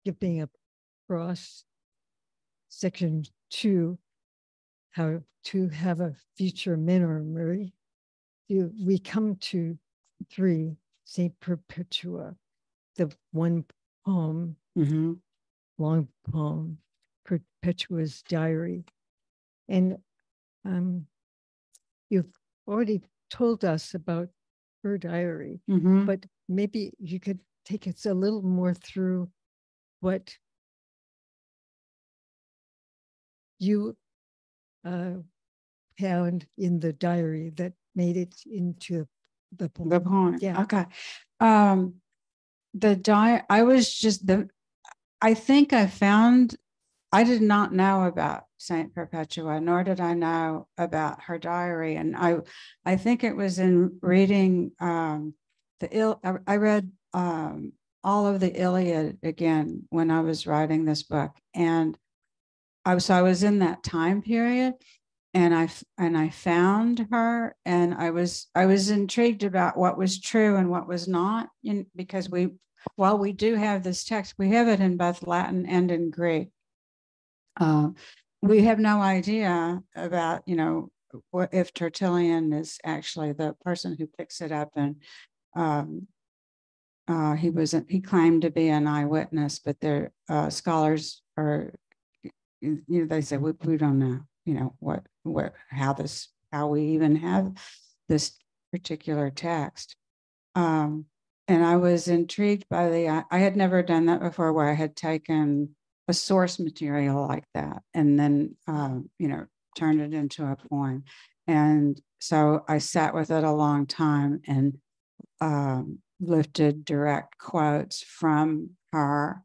skipping across section two, how to have a future memory you, we come to three, St. Perpetua, the one poem, mm-hmm. long poem, Perpetua's diary. And um, you've already told us about her diary, mm-hmm. but maybe you could take us a little more through what you uh, found in the diary that made it into the poem. The poem. Yeah. Okay. Um, the diary, I was just the, I think I found I did not know about Saint Perpetua, nor did I know about her diary. And I, I think it was in reading um, the ill. I read um, all of the Iliad again when I was writing this book, and I was so I was in that time period, and I and I found her, and I was I was intrigued about what was true and what was not, in, because we while we do have this text, we have it in both Latin and in Greek. Uh, we have no idea about, you know, what if Tertullian is actually the person who picks it up and um, uh, he was he claimed to be an eyewitness, but their uh, scholars are, you know, they say we, we don't know, you know, what what how this how we even have this particular text. Um, and I was intrigued by the I, I had never done that before, where I had taken a source material like that and then um, you know turned it into a poem and so i sat with it a long time and um, lifted direct quotes from her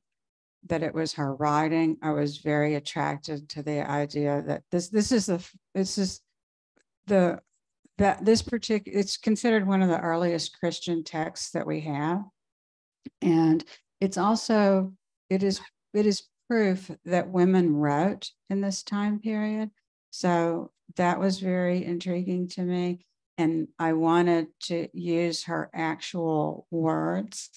that it was her writing i was very attracted to the idea that this this is the this is the that this particular it's considered one of the earliest christian texts that we have and it's also it is it is proof that women wrote in this time period. So that was very intriguing to me. And I wanted to use her actual words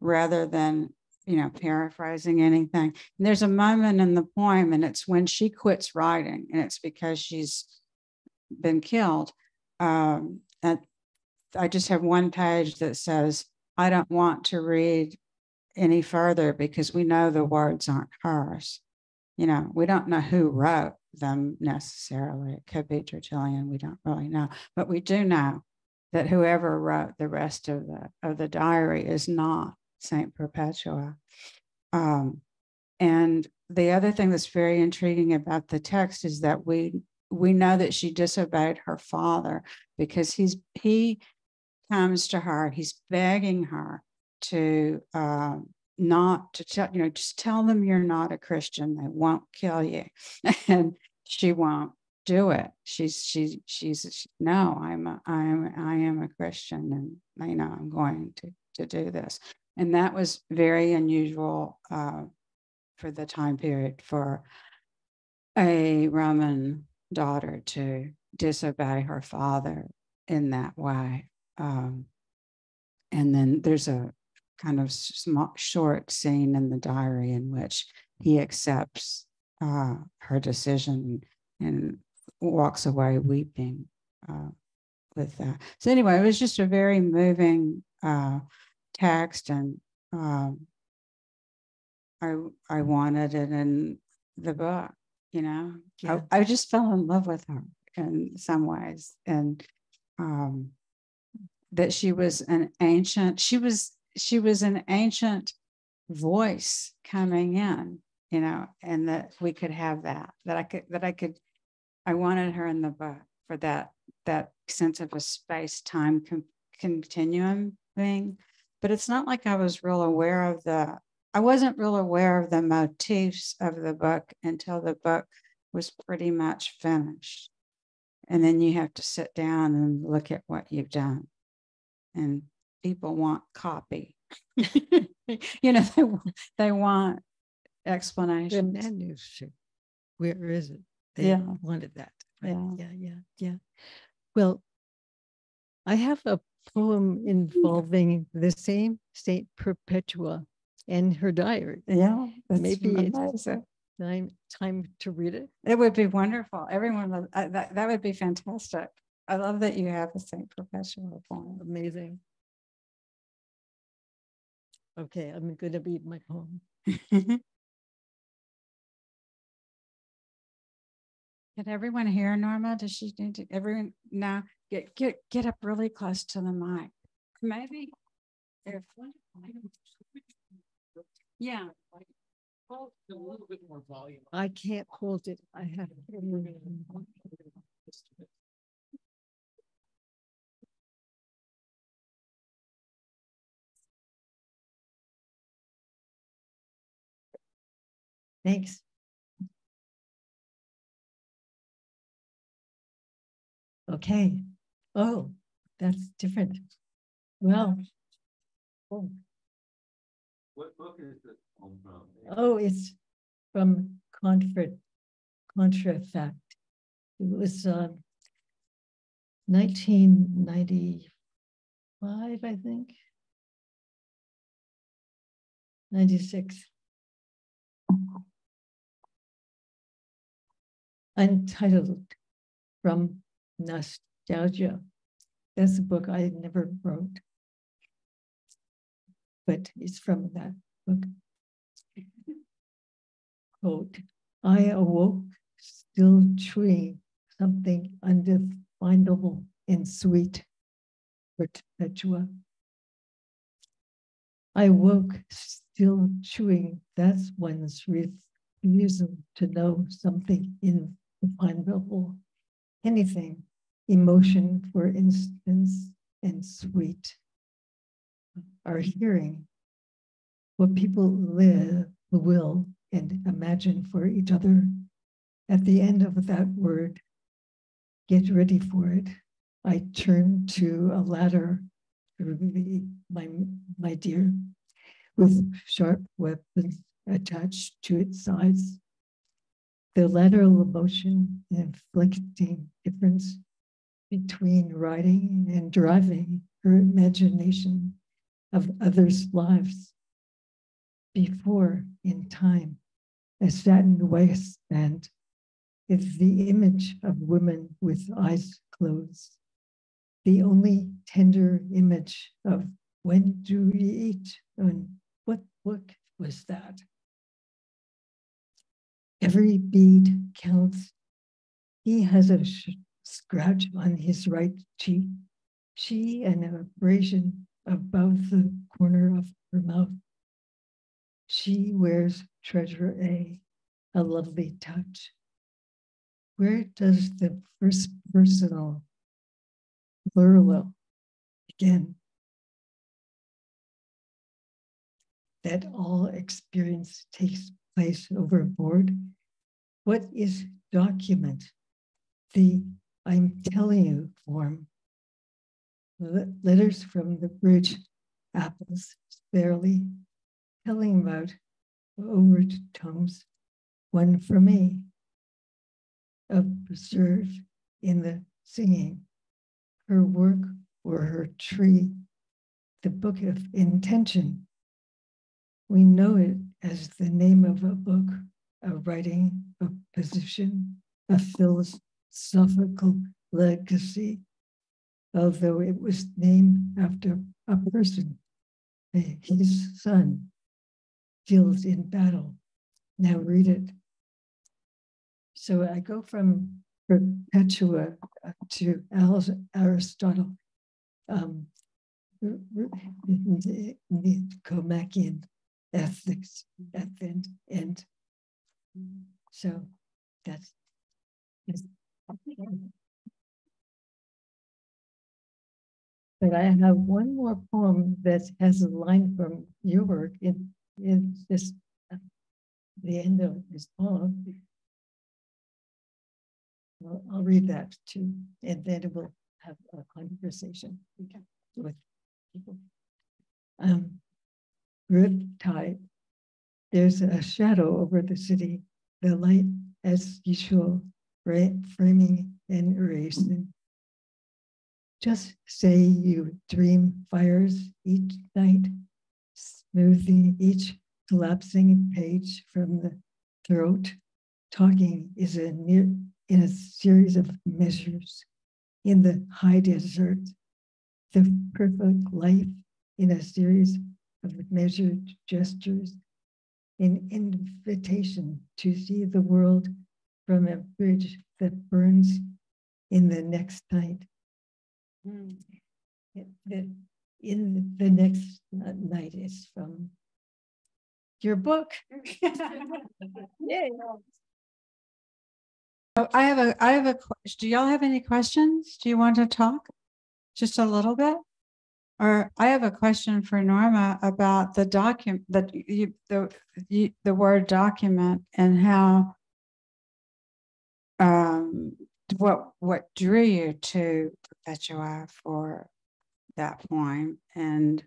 rather than, you know, paraphrasing anything. And there's a moment in the poem, and it's when she quits writing, and it's because she's been killed. Um, and I just have one page that says, I don't want to read any further because we know the words aren't hers. You know, we don't know who wrote them necessarily. It could be Tertullian. We don't really know, but we do know that whoever wrote the rest of the of the diary is not Saint Perpetua. Um, and the other thing that's very intriguing about the text is that we we know that she disobeyed her father because he's he comes to her, he's begging her to uh, not to tell, you know, just tell them you're not a Christian. They won't kill you. [laughs] and she won't do it. She's, she, she's, she, no, I'm, a, I'm, I am a Christian and, you know, I'm going to, to do this. And that was very unusual uh, for the time period for a Roman daughter to disobey her father in that way. Um, and then there's a kind of small, short scene in the diary in which he accepts uh, her decision and walks away weeping uh, with that. So anyway, it was just a very moving uh, text, and um, I I wanted it in the book. You know, yeah. I, I just fell in love with her in some ways, and um, that she was an ancient. She was she was an ancient voice coming in, you know, and that we could have that, that I could, that I could, I wanted her in the book for that, that sense of a space time com- continuum thing. But it's not like I was real aware of the, I wasn't real aware of the motifs of the book until the book was pretty much finished. And then you have to sit down and look at what you've done. And people want copy. [laughs] you know, they, they want explanation. The manuscript, where is it? They yeah. wanted that. Right? Yeah. yeah, yeah, yeah. Well, I have a poem involving the same Saint Perpetua and her diary. Yeah, maybe it's time time to read it. It would be wonderful. Everyone, uh, that that would be fantastic. I love that you have a Saint Perpetua poem. Amazing. Okay, I'm going to read my poem. [laughs] Can everyone hear Norma? Does she need to? Everyone now Get get get up really close to the mic. Maybe if yeah. A little bit more volume. I can't hold it. I have to. Thanks. Okay. Oh, that's different. Well. Oh, What book is this from? oh, it's from Contra, Contrafact. It was um nineteen ninety-five, I think. Ninety-six. Untitled From Nostalgia. That's a book I never wrote. But it's from that book. Quote, I awoke still chewing something undefinable and sweet. Perpetua. I woke still chewing. That's one's refusal to know something indefinable. Anything, emotion, for instance, and sweet. Are hearing what people live, will, and imagine for each other. At the end of that word, get ready for it. I turn to a ladder, my, my dear, with sharp weapons attached to its sides. The lateral motion inflicting difference between riding and driving her imagination of others' lives. Before in time, a satin waistband is the image of women with eyes closed. The only tender image of when do we eat and what book was that? Every bead counts. He has a scratch on his right cheek. She an abrasion above the corner of her mouth. She wears treasure A, a lovely touch. Where does the first personal plural begin? That all experience takes place overboard. What is document? The I'm telling you form. Letters from the bridge, apples, barely telling about overtones, one for me, observe in the singing, her work or her tree, the book of intention. We know it as the name of a book, a writing, a position, a philosophical legacy, although it was named after a person, his son, killed in battle. Now read it. So I go from Perpetua to Aristotle, um, Nicomachean ethics at the end. So that's. But I have one more poem that has a line from your work in, in this, the end of this poem. Well, I'll read that too, and then we'll have a conversation with people. Um, tide. There's a shadow over the city, the light as usual, framing and erasing. Just say you dream fires each night, smoothing each collapsing page from the throat. Talking is a near in a series of measures in the high desert, the perfect life in a series of measured gestures, an invitation to see the world from a bridge that burns in the next night. Mm. The, in the next night is from your book. [laughs] yeah. Oh, I have a I have a question. Do y'all have any questions? Do you want to talk just a little bit? Or I have a question for Norma about the document that you the you, the word document and how um what what drew you to Perpetua for that poem and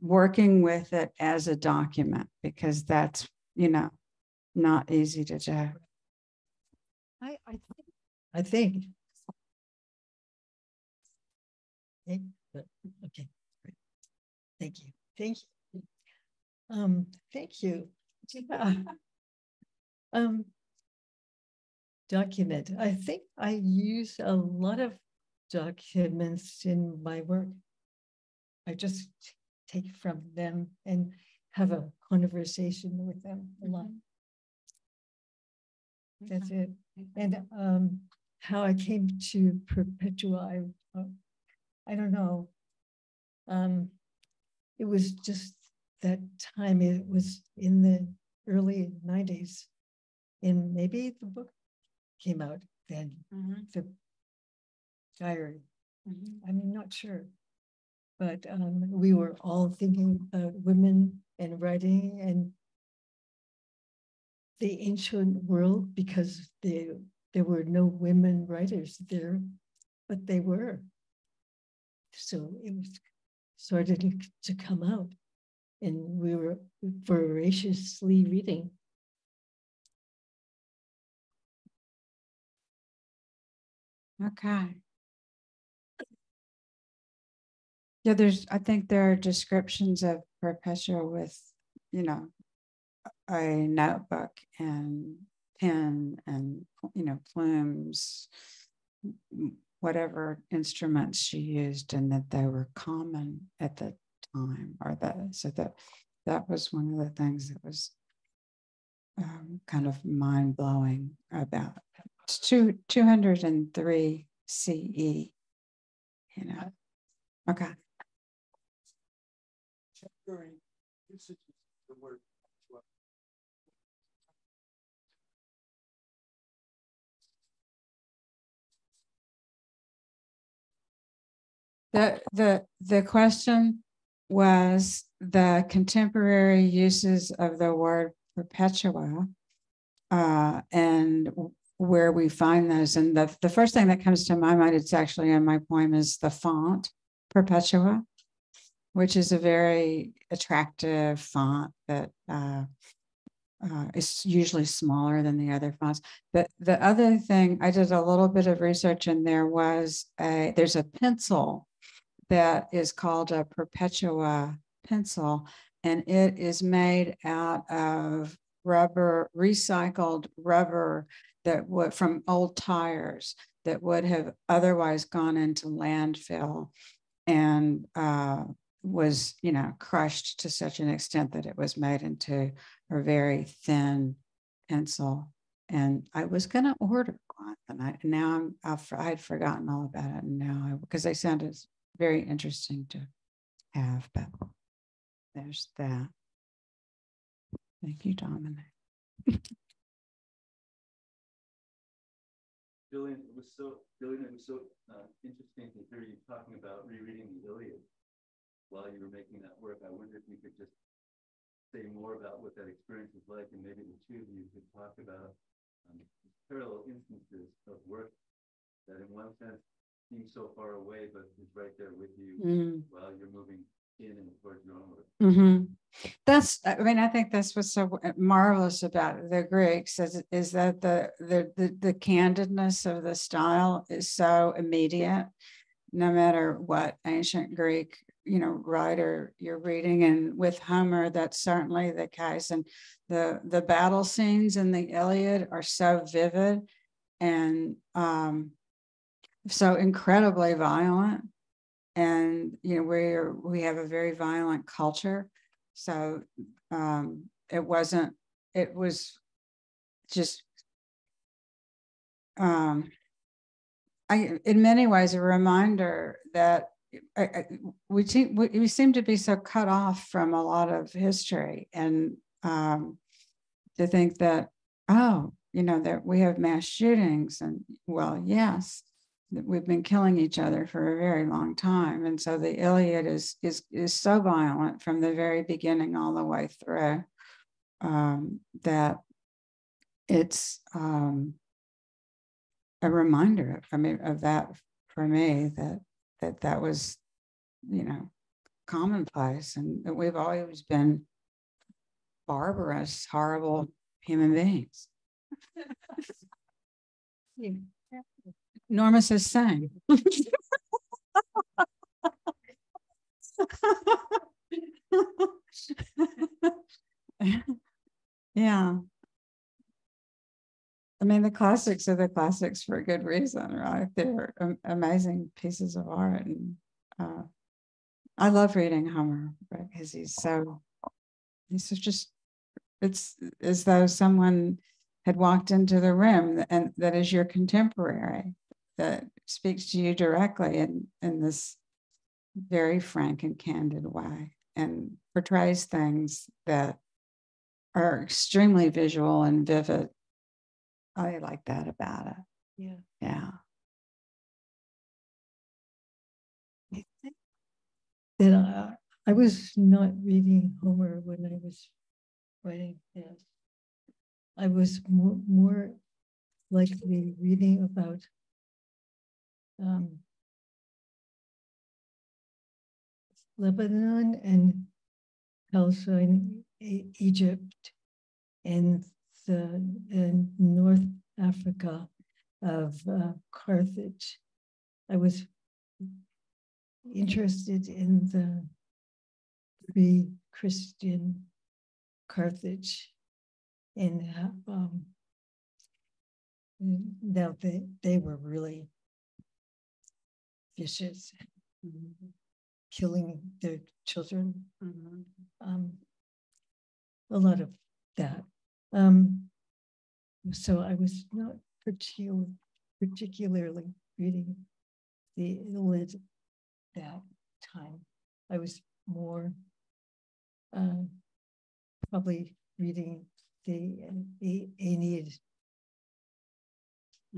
working with it as a document because that's you know not easy to do. I, I think, I think. Okay, okay. Thank you, thank you. Um, thank you. Yeah. [laughs] Um. Document, I think I use a lot of documents in my work. I just take from them and have a conversation with them a lot. That's it. And um, how I came to Perpetua, I, uh, I don't know. Um, it was just that time, it was in the early nineties. And maybe the book came out then, the diary. I'm not sure. But um, we were all thinking about women and writing and the ancient world because there there were no women writers there, but they were. So it was started to come out, and we were voraciously reading. Okay. Yeah, there's, I think there are descriptions of Perpetua with, you know, a notebook and pen and, you know, plumes, whatever instruments she used and that they were common at the time or that, so that, that was one of the things that was kind of mind blowing about two, two hundred and three CE. You know, okay. The, the, the question was the contemporary uses of the word Perpetua. Uh, and where we find those. And the, the first thing that comes to my mind, it's actually in my poem, is the font Perpetua, which is a very attractive font that uh, uh, is usually smaller than the other fonts. But the other thing, I did a little bit of research and there was a, there's a pencil that is called a Perpetua pencil, and it is made out of rubber, recycled rubber that would from old tires that would have otherwise gone into landfill and uh, was, you know, crushed to such an extent that it was made into a very thin pencil. And I was going to order one, and I now I'm I've, I had forgotten all about it, and now because they sounded very interesting to have. But there's that. Thank you, Dominic. Gillian, it was so, Gillian, it was so uh, interesting to hear you talking about rereading the Iliad while you were making that work. I wonder if you could just say more about what that experience was like, and maybe the two of you could talk about um, parallel instances of work that in one sense seems so far away, but is right there with you Mm. while you're moving in and towards your own work. hmm That's, I mean, I think that's what's so marvelous about the Greeks is, is that the, the, the, the candidness of the style is so immediate. No matter what ancient Greek, you know, writer you're reading, and with Homer, that's certainly the case. And the, the battle scenes in the Iliad are so vivid and um, so incredibly violent and you know we're we have a very violent culture so um it wasn't it was just um i in many ways a reminder that I, I, we, seem, we we seem to be so cut off from a lot of history and um to think that oh you know that we have mass shootings and well yes we've been killing each other for a very long time. And so the Iliad is is is so violent from the very beginning all the way through um, that it's um, a reminder I mean of that for me that that that was you know commonplace. And that we've always been barbarous horrible human beings [laughs] norma says same [laughs] yeah I mean, the classics are the classics for a good reason, right? They're amazing pieces of art. And uh, I love reading Homer because he's so, he's just, it's as though someone had walked into the room and that is your contemporary that speaks to you directly in, in this very frank and candid way and portrays things that are extremely visual and vivid I like that about it. Yeah. Yeah. That I, I was not reading Homer when I was writing this. I was more, more likely reading about um, Lebanon and also in Egypt, and the North Africa of uh, Carthage. I was interested in the pre-Christian Carthage and um, now they, they were really vicious, mm-hmm. killing their children. Mm-hmm. Um, a lot of that. Um, so I was not particular, particularly reading the Iliad that time. I was more uh, probably reading the, the Aeneid.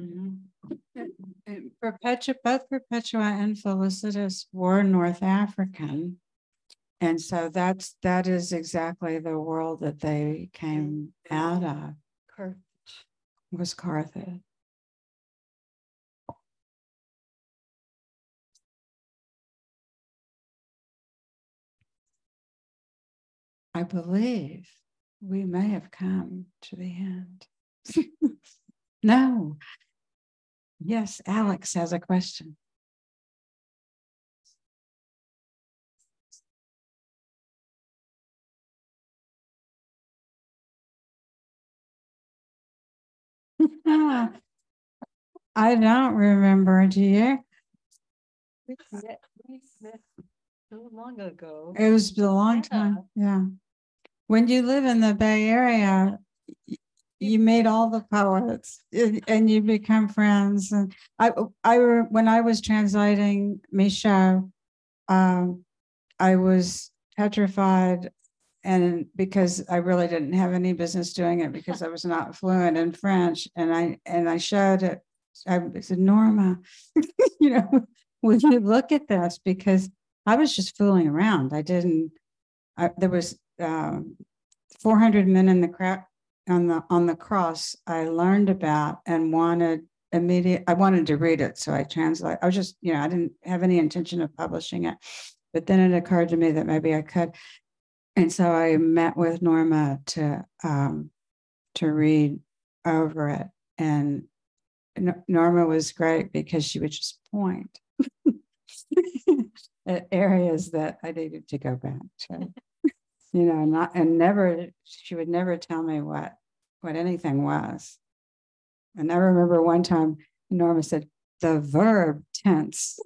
Mm-hmm. Perpetua, both Perpetua and Felicitas were North African. And so that's that is exactly the world that they came out of. Carthage was Carthage. I believe we may have come to the end. [laughs] no. Yes, Alex has a question. [laughs] I don't remember. Do you? We met, we met so long ago. It was a long time. Yeah. When you live in the Bay Area, you made all the poets and you become friends. And I, I, when I was translating Michaux, um, I was petrified and because I really didn't have any business doing it because I was not fluent in French, and I and I showed it. I said, Norma, [laughs] you know, would you look at this? Because I was just fooling around. I didn't. I, there was um, 400 men in the crowd on the on the cross. I learned about and wanted immediate. I wanted to read it, so I translate. I was just, you know, I didn't have any intention of publishing it, but then it occurred to me that maybe I could. And so I met with Norma to um, to read over it, and Norma was great because she would just point [laughs] at areas that I needed to go back to. You know, not and never she would never tell me what what anything was. And I remember one time Norma said, the verb tense.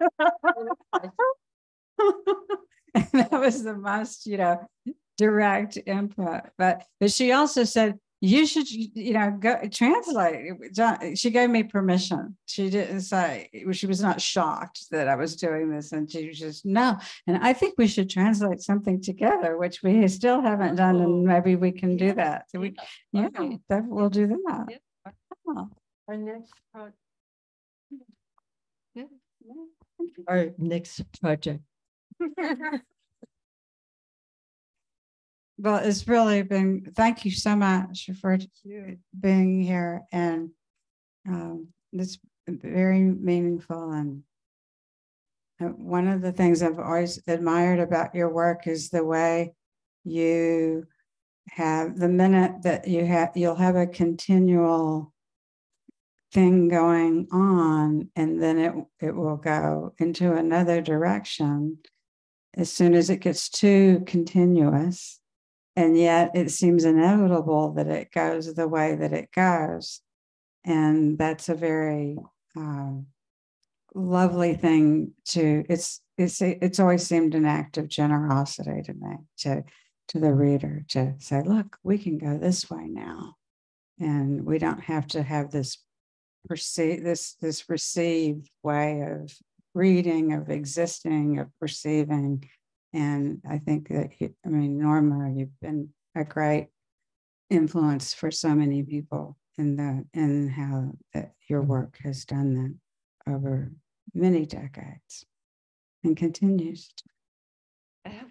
[laughs] and that was the most, you know, direct input. But but she also said, you should, you know, go translate. Uh, she gave me permission. She didn't say she was not shocked that I was doing this, and she was just no. And I think we should translate something together, which we still haven't done, and maybe we can do that. So we, yeah, that, we'll do that. Oh. Our next project. Our next project well, it's really been, thank you so much for being here and um, it's very meaningful and uh, one of the things I've always admired about your work is the way you have the minute that you have you'll have a continual thing going on and then it it will go into another direction as soon as it gets too continuous and yet it seems inevitable that it goes the way that it goes. And that's a very um, lovely thing to it's it's it's always seemed an act of generosity to me to to the reader to say look we can go this way now. And we don't have to have this perceive this this received way of reading of existing of perceiving and i think that i mean norma you've been a great influence for so many people in the in how that your work has done that over many decades and continues to. I have,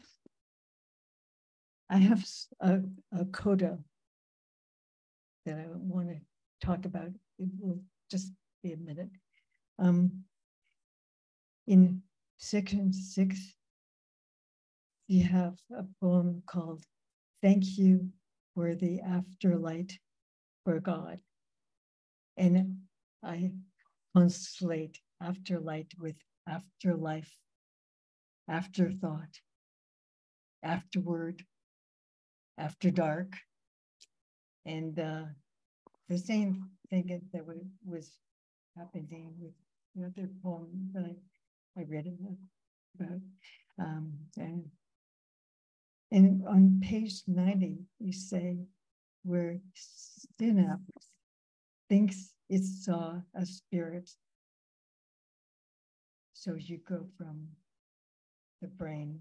I have a, a coda that I want to talk about. It will just be a minute. Um, in section six, you have a poem called Thank You for the Afterlight for God. And I constellate afterlight with afterlife, afterthought, afterward, after dark. And uh, the same thing that was happening with another poem that I, I read about. Um, and, and on page 90, you say, where synapse thinks it saw a spirit so you go from the brain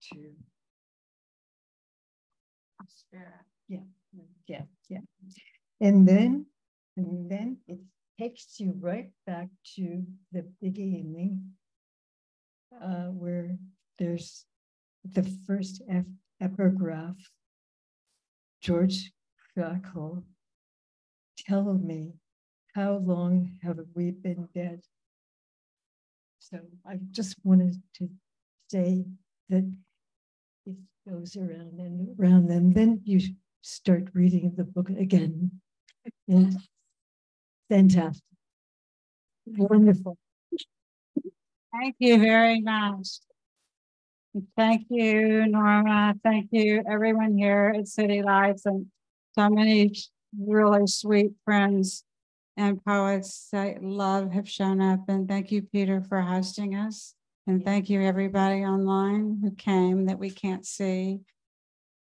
to spirit. Yeah, yeah, yeah. And then, and then it takes you right back to the beginning, uh, where there's the first ep- epigraph. George Trakl, tell me, how long have we been dead? So I just wanted to say that it goes around and around, and then you start reading the book again. And fantastic. Wonderful. Thank you very much. Thank you, Norma. Thank you, everyone here at City Lights, and so many really sweet friends and poets I love have shown up. And thank you, Peter, for hosting us. And thank you, everybody online who came that we can't see.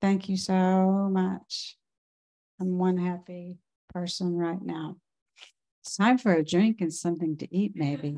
Thank you so much. I'm one happy person right now. It's time for a drink and something to eat, maybe.